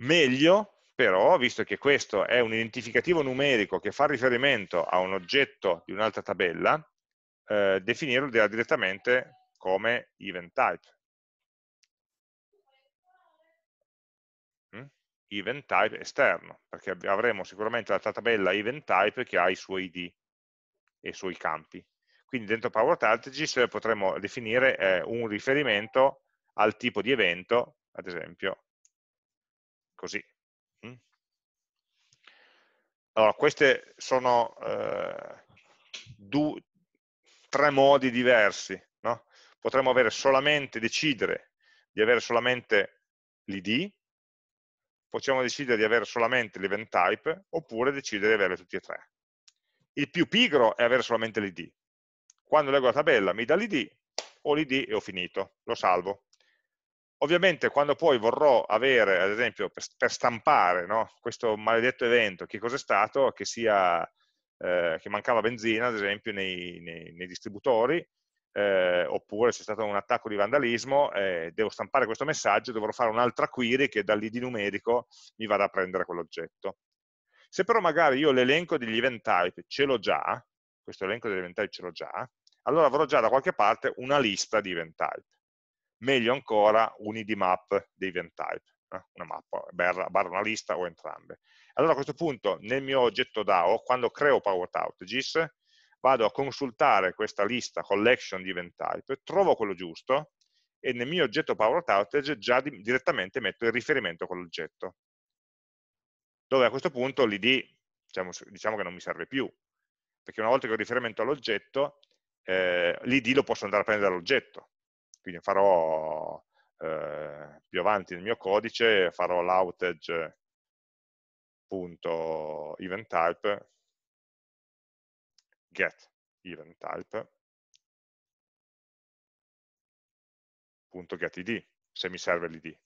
Meglio, però, visto che questo è un identificativo numerico che fa riferimento a un oggetto di un'altra tabella, eh, definirlo direttamente come event type. Mm? Event type esterno, perché avremo sicuramente la tabella event type che ha i suoi id e i suoi campi. Quindi dentro Power potremmo definire eh, un riferimento al tipo di evento, ad esempio, così. Mm? Allora, queste sono eh, tre modi diversi. No? Potremmo avere solamente, decidere di avere solamente l'id, possiamo decidere di avere solamente l'event type, oppure decidere di avere tutti e tre. Il più pigro è avere solamente l'id. Quando leggo la tabella mi dà l'id, ho l'id e ho finito, lo salvo. Ovviamente quando poi vorrò avere, ad esempio, per, per stampare no, questo maledetto evento, che cos'è stato, che sia eh, che mancava benzina, ad esempio, nei, nei, nei distributori, eh, oppure c'è stato un attacco di vandalismo, eh, devo stampare questo messaggio, dovrò fare un'altra query che dall'id numerico mi vada a prendere quell'oggetto. Se però magari io l'elenco degli event type ce l'ho già, questo elenco degli event type ce l'ho già, allora avrò già da qualche parte una lista di event type. Meglio ancora un id map dei event type, eh? una mappa, barra, una lista o entrambe. Allora a questo punto nel mio oggetto DAO, quando creo Power Outages, vado a consultare questa lista collection di event type, trovo quello giusto e nel mio oggetto PowerOut già di, direttamente metto il riferimento con l'oggetto. Dove a questo punto l'id diciamo, diciamo, che non mi serve più, perché una volta che ho riferimento all'oggetto, eh, l'id lo posso andare a prendere dall'oggetto. Quindi farò eh, più avanti nel mio codice, farò l'outage.eventType get event type .getID, se mi serve l'id.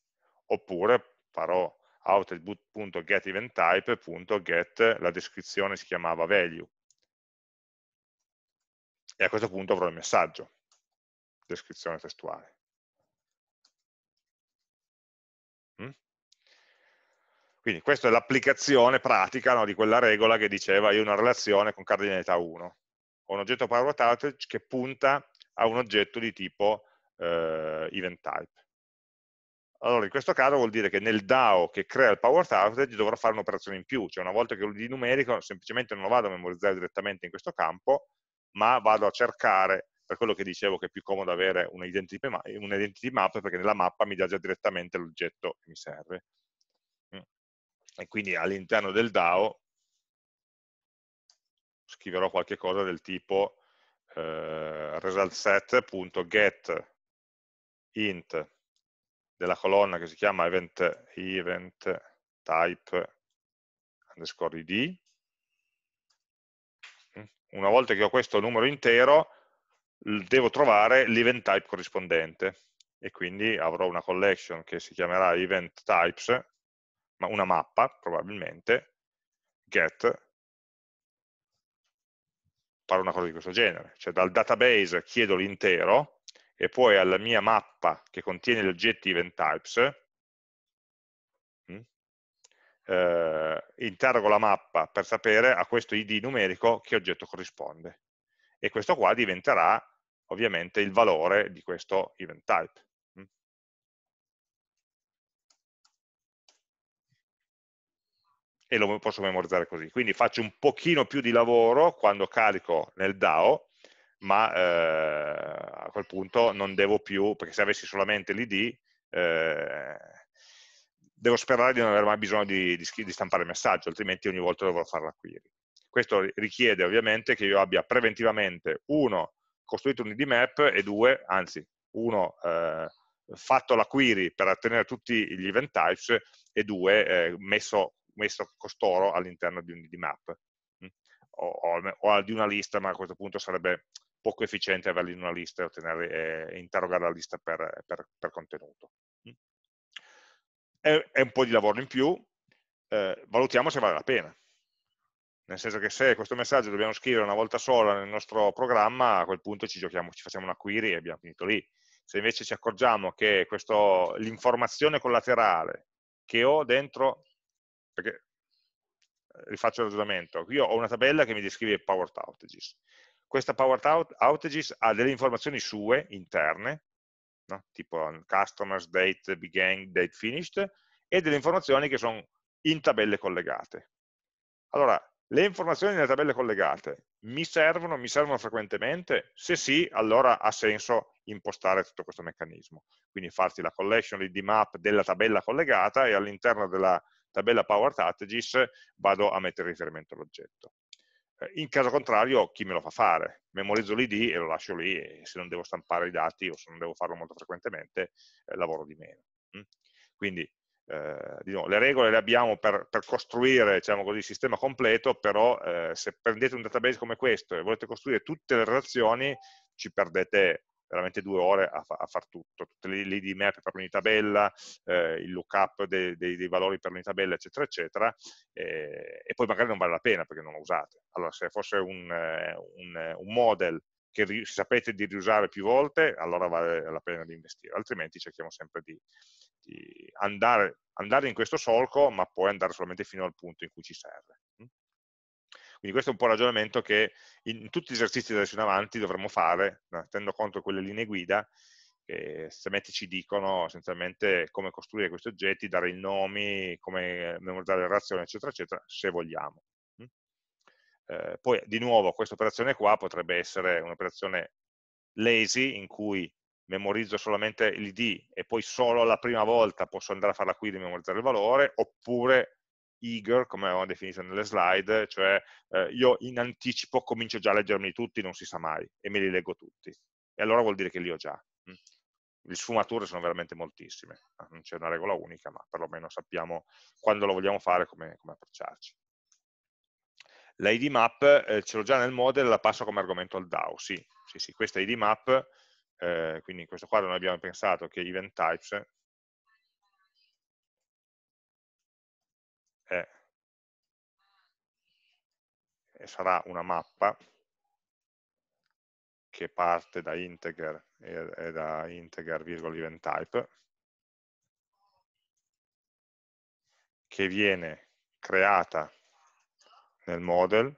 Oppure farò outage.getEventType.get, la descrizione si chiamava value. E a questo punto avrò il messaggio, descrizione testuale. Mm? Quindi questa è l'applicazione pratica no, di quella regola che diceva io ho una relazione con cardinalità 1. Ho un oggetto power che punta a un oggetto di tipo eh, event type. Allora in questo caso vuol dire che nel DAO che crea il power outage dovrò fare un'operazione in più, cioè una volta che ho l'id numerico semplicemente non lo vado a memorizzare direttamente in questo campo, ma vado a cercare, per quello che dicevo che è più comodo avere un identity, un map, perché nella mappa mi dà già direttamente l'oggetto che mi serve. Mm. E quindi all'interno del DAO scriverò qualche cosa del tipo eh, resultSet.get int della colonna che si chiama event, event type underscore id. Una volta che ho questo numero intero, devo trovare l'event type corrispondente. E quindi avrò una collection che si chiamerà event types, ma una mappa probabilmente, get, fare una cosa di questo genere, cioè dal database chiedo l'intero e poi alla mia mappa che contiene gli oggetti event types, mm, eh, interrogo la mappa per sapere a questo id numerico che oggetto corrisponde. E questo qua diventerà ovviamente il valore di questo event type. Mm. E lo posso memorizzare così. Quindi faccio un pochino più di lavoro quando carico nel DAO, ma eh, a quel punto non devo più, perché se avessi solamente l'id, eh, devo sperare di non aver mai bisogno di, di, di, stampare il messaggio, altrimenti ogni volta dovrò fare la query. Questo richiede ovviamente che io abbia preventivamente, uno, costruito un id map e due, anzi, uno, eh, fatto la query per ottenere tutti gli event types e due, eh, messo, messo costoro all'interno di un id map. Mm? O, o, o, di una lista, ma a questo punto sarebbe poco efficiente averli in una lista e, ottenere, e interrogare la lista per, per, per contenuto. Mm. È, è, un po' di lavoro in più, eh, valutiamo se vale la pena. Nel senso che se questo messaggio dobbiamo scrivere una volta sola nel nostro programma, a quel punto ci giochiamo, ci facciamo una query e abbiamo finito lì. Se invece ci accorgiamo che l'informazione collaterale che ho dentro, perché eh, rifaccio il ragionamento, io ho una tabella che mi descrive power outages, questa Power Outages ha delle informazioni sue, interne, no? tipo customers, date began, date finished, e delle informazioni che sono in tabelle collegate. Allora, le informazioni nelle tabelle collegate mi servono, mi servono frequentemente? Se sì, allora ha senso impostare tutto questo meccanismo. Quindi farsi la collection id map della tabella collegata e all'interno della tabella Power Outages vado a mettere riferimento all'oggetto. Eh, in caso contrario, chi me lo fa fare? Memorizzo l'id e lo lascio lì e se non devo stampare i dati o se non devo farlo molto frequentemente, eh, lavoro di meno. Mm? Quindi, eh, di nuovo, le regole le abbiamo per, per costruire diciamo così, il sistema completo, però eh, se prendete un database come questo e volete costruire tutte le relazioni, ci perdete veramente due ore a, fa, a far tutto, tutte le l'id map per ogni tabella, eh, il lookup dei, dei, dei, valori per ogni tabella, eccetera, eccetera, eh, e poi magari non vale la pena perché non lo usate. Allora, se fosse un, eh, un, un model che sapete di riusare più volte, allora vale la pena di investire, altrimenti cerchiamo sempre di, di andare, andare, in questo solco, ma poi andare solamente fino al punto in cui ci serve. Quindi questo è un po' il ragionamento che in tutti gli esercizi da adesso in avanti dovremmo fare, tenendo conto di quelle linee guida, che essenzialmente ci dicono essenzialmente come costruire questi oggetti, dare i nomi, come memorizzare le relazioni, eccetera, eccetera, se vogliamo. Eh, poi di nuovo questa operazione qua potrebbe essere un'operazione lazy in cui memorizzo solamente l'id e poi solo la prima volta posso andare a fare la query e memorizzare il valore, oppure eager, come avevamo definito nelle slide, cioè eh, io in anticipo comincio già a leggermi tutti, non si sa mai, e me li leggo tutti. E allora vuol dire che li ho già. Mm. Le sfumature sono veramente moltissime, non c'è una regola unica, ma perlomeno sappiamo quando lo vogliamo fare, come, come approcciarci. L'ID map eh, ce l'ho già nel model, la passo come argomento al DAO, sì, sì, sì. questa ID map, eh, quindi in questo quadro noi abbiamo pensato che event types è, e sarà una mappa che parte da integer e, e da integer virgola event type che viene creata nel model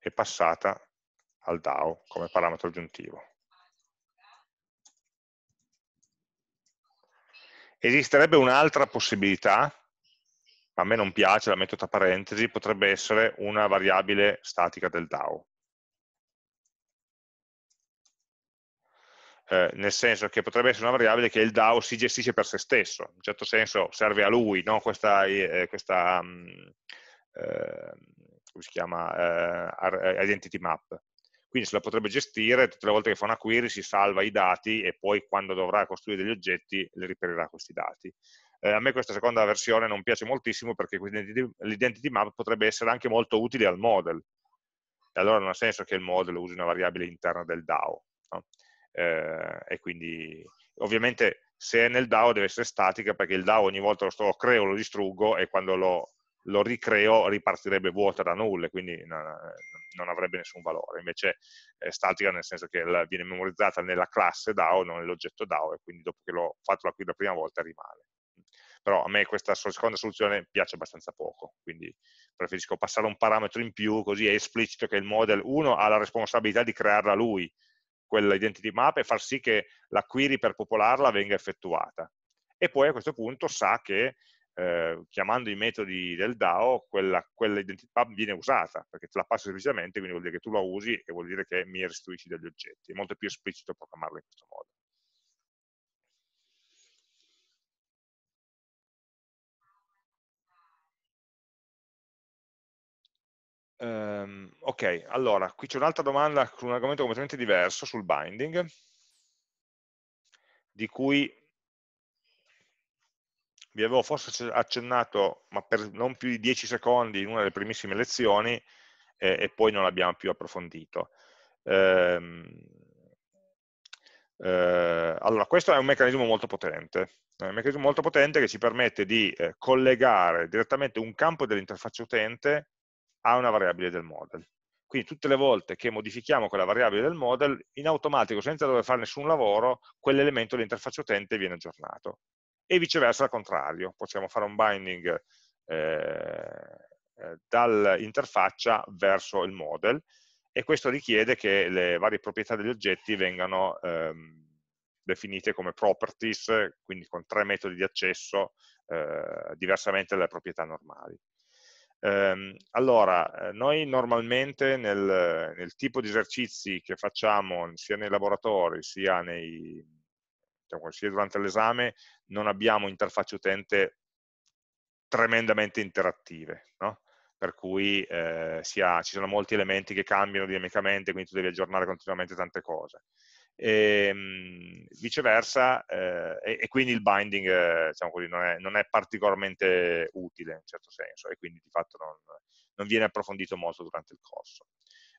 e passata al DAO come parametro aggiuntivo. Esisterebbe un'altra possibilità a me non piace, la metto tra parentesi, potrebbe essere una variabile statica del DAO. Eh, nel senso che potrebbe essere una variabile che il DAO si gestisce per se stesso, in un certo senso serve a lui no? questa, eh, questa um, eh, come si chiama, eh, identity map. Quindi se la potrebbe gestire, tutte le volte che fa una query si salva i dati e poi quando dovrà costruire degli oggetti le riperirà questi dati. Eh, a me questa seconda versione non piace moltissimo perché l'identity map potrebbe essere anche molto utile al model. E allora non ha senso che il model usi una variabile interna del DAO. No? Eh, e quindi ovviamente se è nel DAO deve essere statica perché il DAO ogni volta lo, sto, lo creo, lo distruggo e quando lo, lo ricreo ripartirebbe vuota da nulle, quindi non avrebbe nessun valore. Invece è statica nel senso che viene memorizzata nella classe DAO, non nell'oggetto DAO, e quindi dopo che l'ho fatto la qui la prima volta rimane però a me questa seconda soluzione piace abbastanza poco, quindi preferisco passare un parametro in più, così è esplicito che il model 1 ha la responsabilità di crearla lui, quella identity map, e far sì che la query per popolarla venga effettuata. E poi a questo punto sa che eh, chiamando i metodi del DAO, quella, map viene usata, perché te la passo semplicemente, quindi vuol dire che tu la usi e vuol dire che mi restituisci degli oggetti. È molto più esplicito programmarla in questo modo. Um, ok, allora, qui c'è un'altra domanda su un argomento completamente diverso, sul binding, di cui vi avevo forse accennato, ma per non più di 10 secondi in una delle primissime lezioni, eh, e poi non l'abbiamo più approfondito. Um, eh, allora, questo è un meccanismo molto potente, è un meccanismo molto potente che ci permette di eh, collegare direttamente un campo dell'interfaccia utente a una variabile del model. Quindi tutte le volte che modifichiamo quella variabile del model, in automatico, senza dover fare nessun lavoro, quell'elemento dell'interfaccia utente viene aggiornato. E viceversa al contrario, possiamo fare un binding eh, eh dall'interfaccia verso il model e questo richiede che le varie proprietà degli oggetti vengano ehm, definite come properties, quindi con tre metodi di accesso eh, diversamente dalle proprietà normali. Ehm, allora, eh, noi normalmente nel, nel, tipo di esercizi che facciamo sia nei laboratori sia, nei, diciamo, durante l'esame non abbiamo interfacce utente tremendamente interattive, no? per cui eh, ha, ci sono molti elementi che cambiano dinamicamente, quindi tu devi aggiornare continuamente tante cose e, ehm, viceversa, eh, e, e, quindi il binding eh, diciamo così, non, è, non, è, particolarmente utile in un certo senso e quindi di fatto non, non viene approfondito molto durante il corso.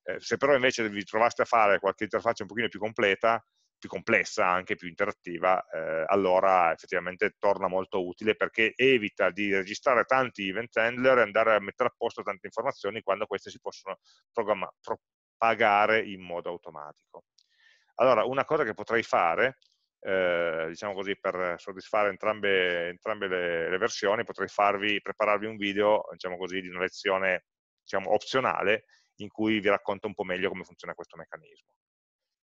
Eh, se però invece vi trovaste a fare qualche interfaccia un pochino più completa, più complessa, anche più interattiva, eh, allora effettivamente torna molto utile perché evita di registrare tanti event handler e andare a mettere a posto tante informazioni quando queste si possono propagare in modo automatico. Allora, una cosa che potrei fare, eh, diciamo così, per soddisfare entrambe, entrambe le, le, versioni, potrei farvi, prepararvi un video, diciamo così, di una lezione diciamo, opzionale in cui vi racconto un po' meglio come funziona questo meccanismo.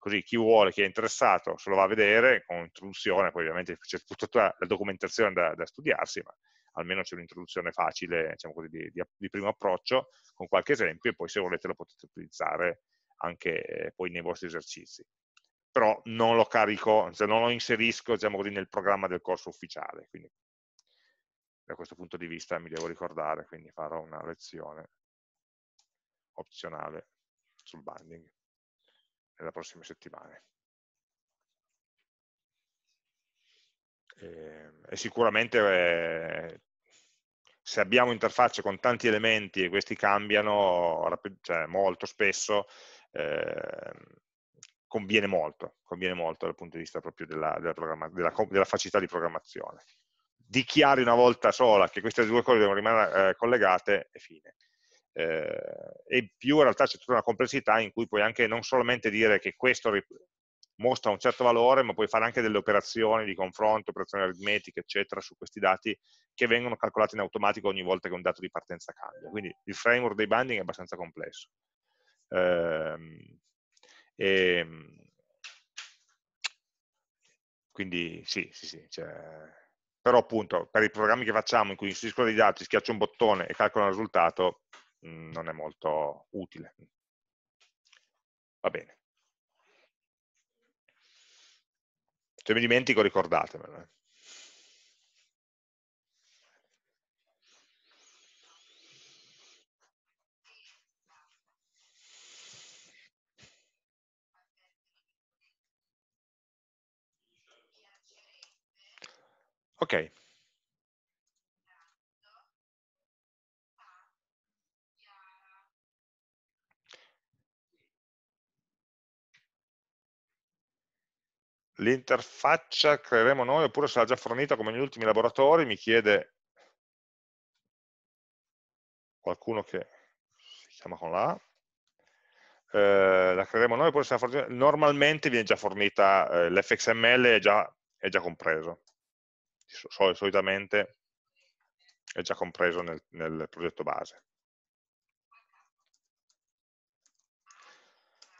Così chi vuole, chi è interessato, se lo va a vedere con introduzione, poi ovviamente c'è tutta la documentazione da, da studiarsi, ma almeno c'è un'introduzione facile, diciamo così, di, di, di, primo approccio, con qualche esempio, e poi se volete lo potete utilizzare anche eh, poi nei vostri esercizi. Però non lo carico, cioè non lo inserisco diciamo così, nel programma del corso ufficiale, quindi da questo punto di vista mi devo ricordare, quindi farò una lezione opzionale sul binding nelle prossime settimane. E, ehm, e sicuramente eh, se abbiamo interfacce con tanti elementi e questi cambiano cioè, molto spesso, eh, conviene molto, conviene molto dal punto di vista proprio della, della, della, della facilità di programmazione. Dichiari una volta sola che queste due cose devono rimanere eh, collegate e fine. Eh, e più in realtà c'è tutta una complessità in cui puoi anche non solamente dire che questo mostra un certo valore, ma puoi fare anche delle operazioni di confronto, operazioni aritmetiche, eccetera, su questi dati che vengono calcolati in automatico ogni volta che un dato di partenza cambia. Quindi il framework dei binding è abbastanza complesso. Ehm, e, quindi sì, sì, sì. Cioè, però appunto per i programmi che facciamo in cui inseriscono dei dati, schiaccio un bottone e calcolo il risultato, non è molto utile. Va bene. Se mi dimentico ricordatemelo. Eh. Ok. L'interfaccia creeremo noi oppure sarà già fornita come negli ultimi laboratori? Mi chiede qualcuno che si chiama con la eh, la creeremo noi oppure sarà fornita? Normalmente viene già fornita, eh, l'fxml è già, è già compreso solitamente è già compreso nel, nel progetto base.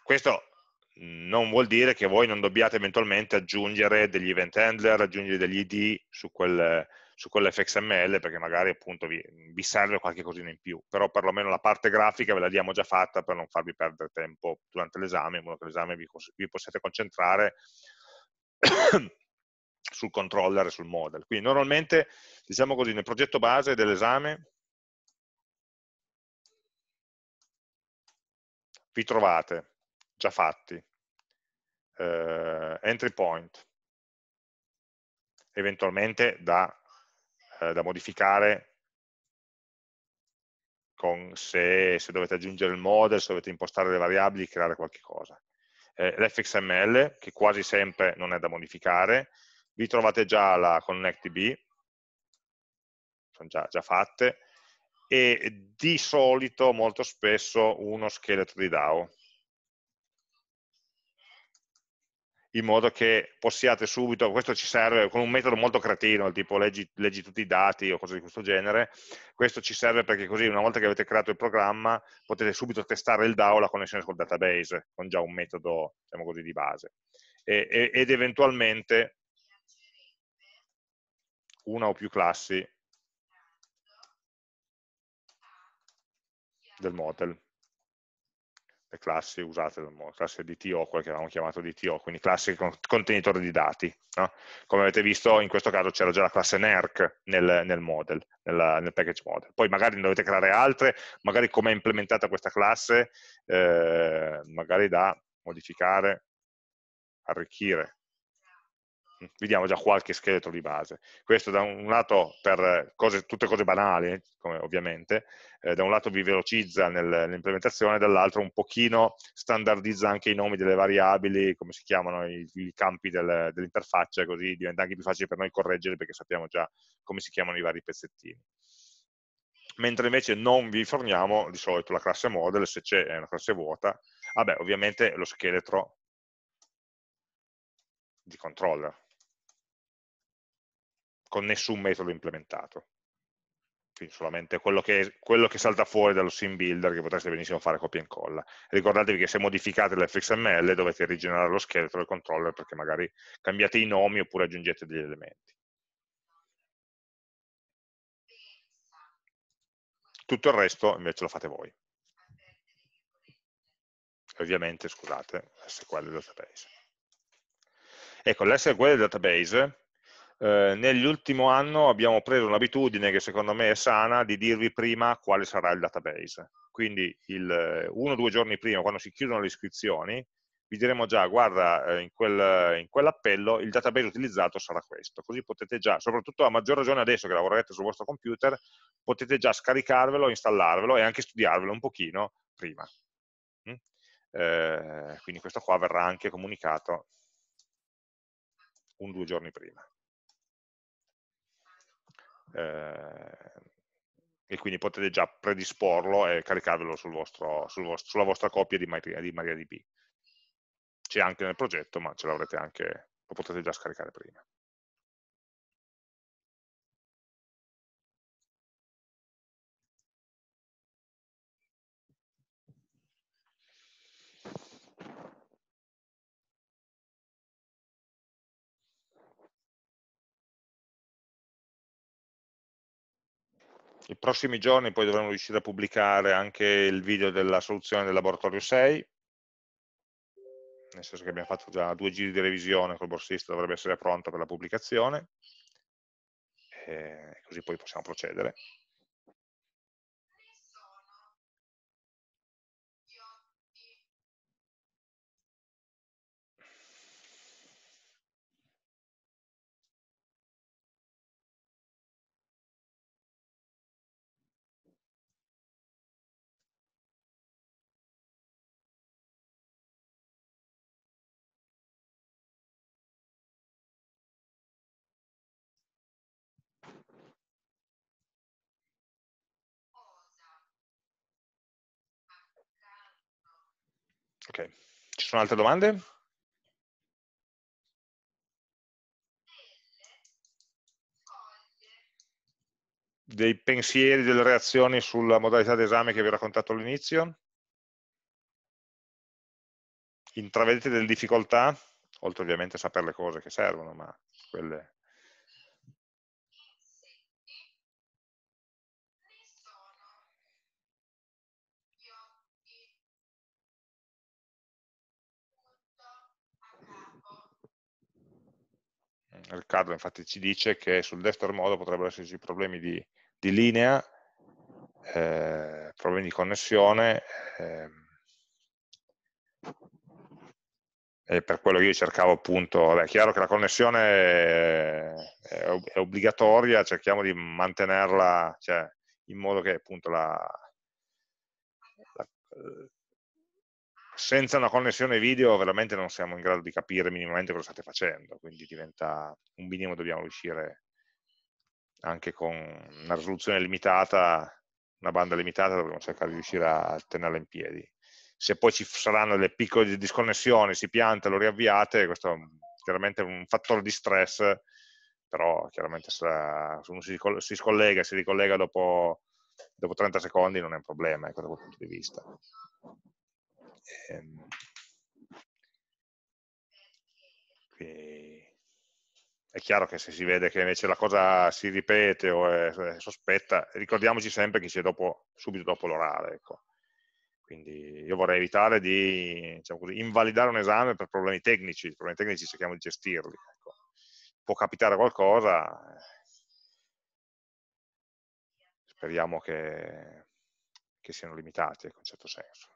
Questo non vuol dire che voi non dobbiate eventualmente aggiungere degli event handler, aggiungere degli ID su, quel, su quell'fxml perché magari appunto vi, vi, serve qualche cosina in più, però perlomeno la parte grafica ve la diamo già fatta per non farvi perdere tempo durante l'esame, in modo che l'esame vi, vi possiate concentrare sul controller e sul model. Quindi normalmente, diciamo così, nel progetto base dell'esame vi trovate già fatti. Eh, entry point, eventualmente da, eh, da modificare con se, se, dovete aggiungere il model, se dovete impostare le variabili, creare qualche cosa. Eh, L'fxml, che quasi sempre non è da modificare, vi trovate già la ConnectDB, sono già, già fatte, e di solito, molto spesso, uno scheletro di DAO, in modo che possiate subito, questo ci serve con un metodo molto cretino, tipo leggi, leggi, tutti i dati o cose di questo genere, questo ci serve perché così una volta che avete creato il programma potete subito testare il DAO la connessione col database, con già un metodo, diciamo così, di base. E, e, ed eventualmente una o più classi del model le classi usate dal model, classe DTO, quelle che avevamo chiamato DTO, quindi classi con contenitore di dati. No? Come avete visto, in questo caso c'era già la classe NERC nel, nel model, nel, nel, package model. Poi magari ne dovete creare altre, magari come è implementata questa classe, eh, magari da modificare, arricchire, vediamo già qualche scheletro di base. Questo da un lato per cose, tutte cose banali, come ovviamente, eh, da un lato vi velocizza nell'implementazione, dall'altro un pochino standardizza anche i nomi delle variabili, come si chiamano i, i campi del, dell'interfaccia, così diventa anche più facile per noi correggere perché sappiamo già come si chiamano i vari pezzettini. Mentre invece non vi forniamo di solito la classe model, se c'è una classe vuota, vabbè, ovviamente lo scheletro di controller, con nessun metodo implementato. Quindi solamente quello che, quello che salta fuori dallo sim builder che potreste benissimo fare copia e incolla. Ricordatevi che se modificate l'fxml dovete rigenerare lo scheletro del controller perché magari cambiate i nomi oppure aggiungete degli elementi. tutto il resto invece lo fate voi. ovviamente, scusate, SQL database. Ecco, l'SQL database, eh, nell'ultimo anno abbiamo preso un'abitudine che secondo me è sana di dirvi prima quale sarà il database. Quindi il, uno o due giorni prima, quando si chiudono le iscrizioni, vi diremo già, guarda, eh, in, quel, in quell'appello il database utilizzato sarà questo, così potete già, soprattutto a maggior ragione adesso che lavorerete sul vostro computer, potete già scaricarvelo, installarvelo e anche studiarvelo un pochino prima. Mm? Eh, quindi questo qua verrà anche comunicato un o due giorni prima. Eh, e quindi potete già predisporlo e caricarvelo sul vostro, sul vostro, sulla vostra copia di, di MariaDB. C'è anche nel progetto, ma ce l'avrete anche, lo potete già scaricare prima. I prossimi giorni poi dovremo riuscire a pubblicare anche il video della soluzione del laboratorio 6, nel senso che abbiamo fatto già due giri di revisione col borsista, dovrebbe essere pronto per la pubblicazione, e così poi possiamo procedere. Ok, ci sono altre domande? Dei pensieri, delle reazioni sulla modalità d'esame che vi ho raccontato all'inizio? Intravedete delle difficoltà? Oltre ovviamente a sapere le cose che servono, ma quelle Riccardo infatti ci dice che sul desktop modo potrebbero esserci problemi di, di linea, eh, problemi di connessione, eh, e per quello io cercavo appunto, è chiaro che la connessione è, è obbligatoria, cerchiamo di mantenerla cioè, in modo che appunto la, la senza una connessione video veramente non siamo in grado di capire minimamente cosa state facendo, quindi diventa un minimo dobbiamo riuscire anche con una risoluzione limitata, una banda limitata, dobbiamo cercare di riuscire a tenerla in piedi. Se poi ci saranno delle piccole disconnessioni, si pianta, lo riavviate, questo è chiaramente un fattore di stress, però chiaramente se uno si, scollega e si ricollega dopo, dopo 30 secondi non è un problema, ecco, da quel punto di vista. Ehm, è chiaro che se si vede che invece la cosa si ripete o è, è sospetta, ricordiamoci sempre che dopo, subito dopo l'orale. Ecco. Quindi io vorrei evitare di diciamo così, invalidare un esame per problemi tecnici, i problemi tecnici cerchiamo di gestirli. Ecco. Può capitare qualcosa, speriamo che, che siano limitati ecco, in un certo senso.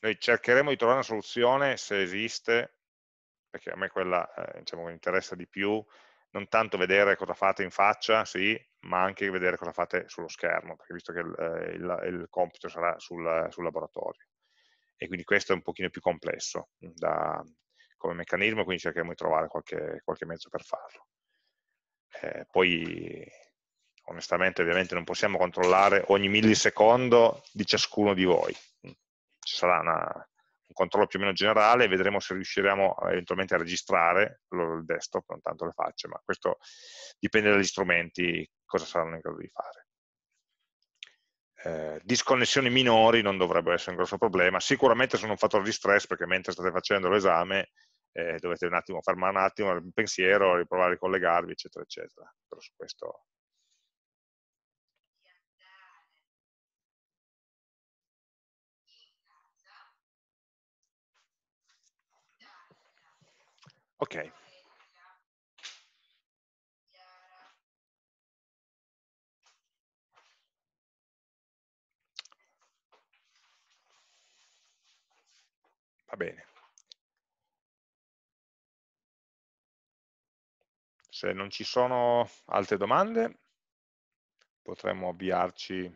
Noi cercheremo di trovare una soluzione se esiste, perché a me quella eh, diciamo, mi interessa di più, non tanto vedere cosa fate in faccia, sì, ma anche vedere cosa fate sullo schermo, perché visto che il, eh, il, il compito sarà sul, sul, laboratorio. E quindi questo è un pochino più complesso da, come meccanismo, quindi cercheremo di trovare qualche, qualche mezzo per farlo. Eh, poi, onestamente, ovviamente non possiamo controllare ogni millisecondo di ciascuno di voi ci sarà una, un controllo più o meno generale vedremo se riusciremo eventualmente a registrare il desktop, non tanto le facce, ma questo dipende dagli strumenti, cosa saranno in grado di fare. Eh, disconnessioni minori non dovrebbero essere un grosso problema, sicuramente sono un fattore di stress perché mentre state facendo l'esame eh, dovete un attimo fermare un attimo il pensiero, riprovare a ricollegarvi, eccetera, eccetera. Però su questo Ok. Va bene. Se non ci sono altre domande, potremmo avviarci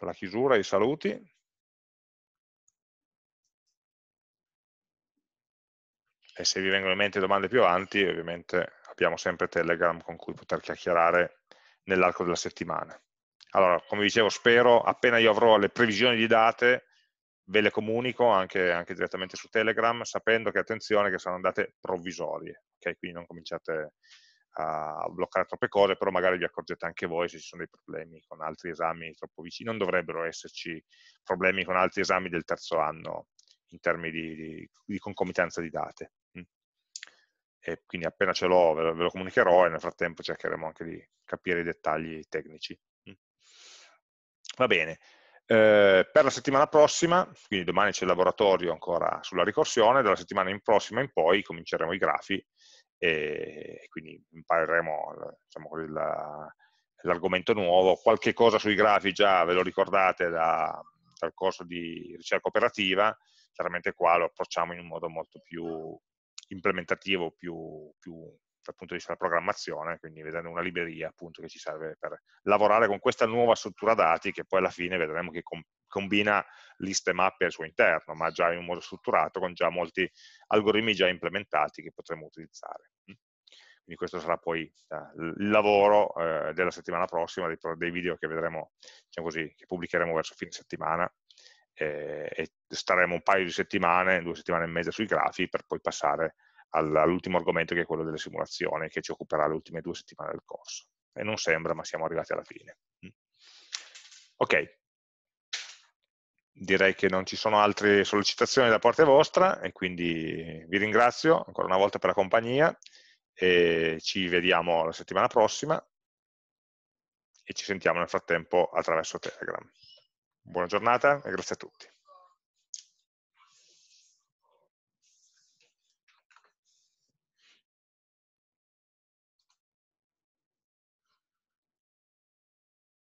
alla chiusura, ai saluti. E se vi vengono in mente domande più avanti, ovviamente abbiamo sempre Telegram con cui poter chiacchierare nell'arco della settimana. Allora, come dicevo, spero, appena io avrò le previsioni di date, ve le comunico anche, anche direttamente su Telegram, sapendo che, attenzione, che sono date provvisorie, ok? Quindi non cominciate a bloccare troppe cose, però magari vi accorgete anche voi se ci sono dei problemi con altri esami troppo vicini. Non dovrebbero esserci problemi con altri esami del terzo anno in termini di, di, di concomitanza di date e quindi appena ce l'ho ve, ve, lo comunicherò e nel frattempo cercheremo anche di capire i dettagli tecnici. Mm. Va bene, eh, per la settimana prossima, quindi domani c'è il laboratorio ancora sulla ricorsione, dalla settimana in prossima in poi cominceremo i grafi e quindi impareremo diciamo, l'argomento nuovo, qualche cosa sui grafi già ve lo ricordate da, dal corso di ricerca operativa, chiaramente qua lo approcciamo in un modo molto più implementativo più, più dal punto di vista della programmazione, quindi vedendo una libreria appunto che ci serve per lavorare con questa nuova struttura dati che poi alla fine vedremo che com combina liste mappe al suo interno, ma già in un modo strutturato con già molti algoritmi già implementati che potremo utilizzare. Mm. Quindi questo sarà poi eh, il lavoro eh, della settimana prossima, dei, dei video che vedremo, diciamo così, che pubblicheremo verso fine settimana, eh, e staremo un paio di settimane, due settimane e mezza sui grafi per poi passare all'ultimo argomento che è quello delle simulazioni che ci occuperà le ultime due settimane del corso. E non sembra, ma siamo arrivati alla fine. Mm. Ok, direi che non ci sono altre sollecitazioni da parte vostra e quindi vi ringrazio ancora una volta per la compagnia e ci vediamo la settimana prossima e ci sentiamo nel frattempo attraverso Telegram. Buona giornata e grazie a tutti.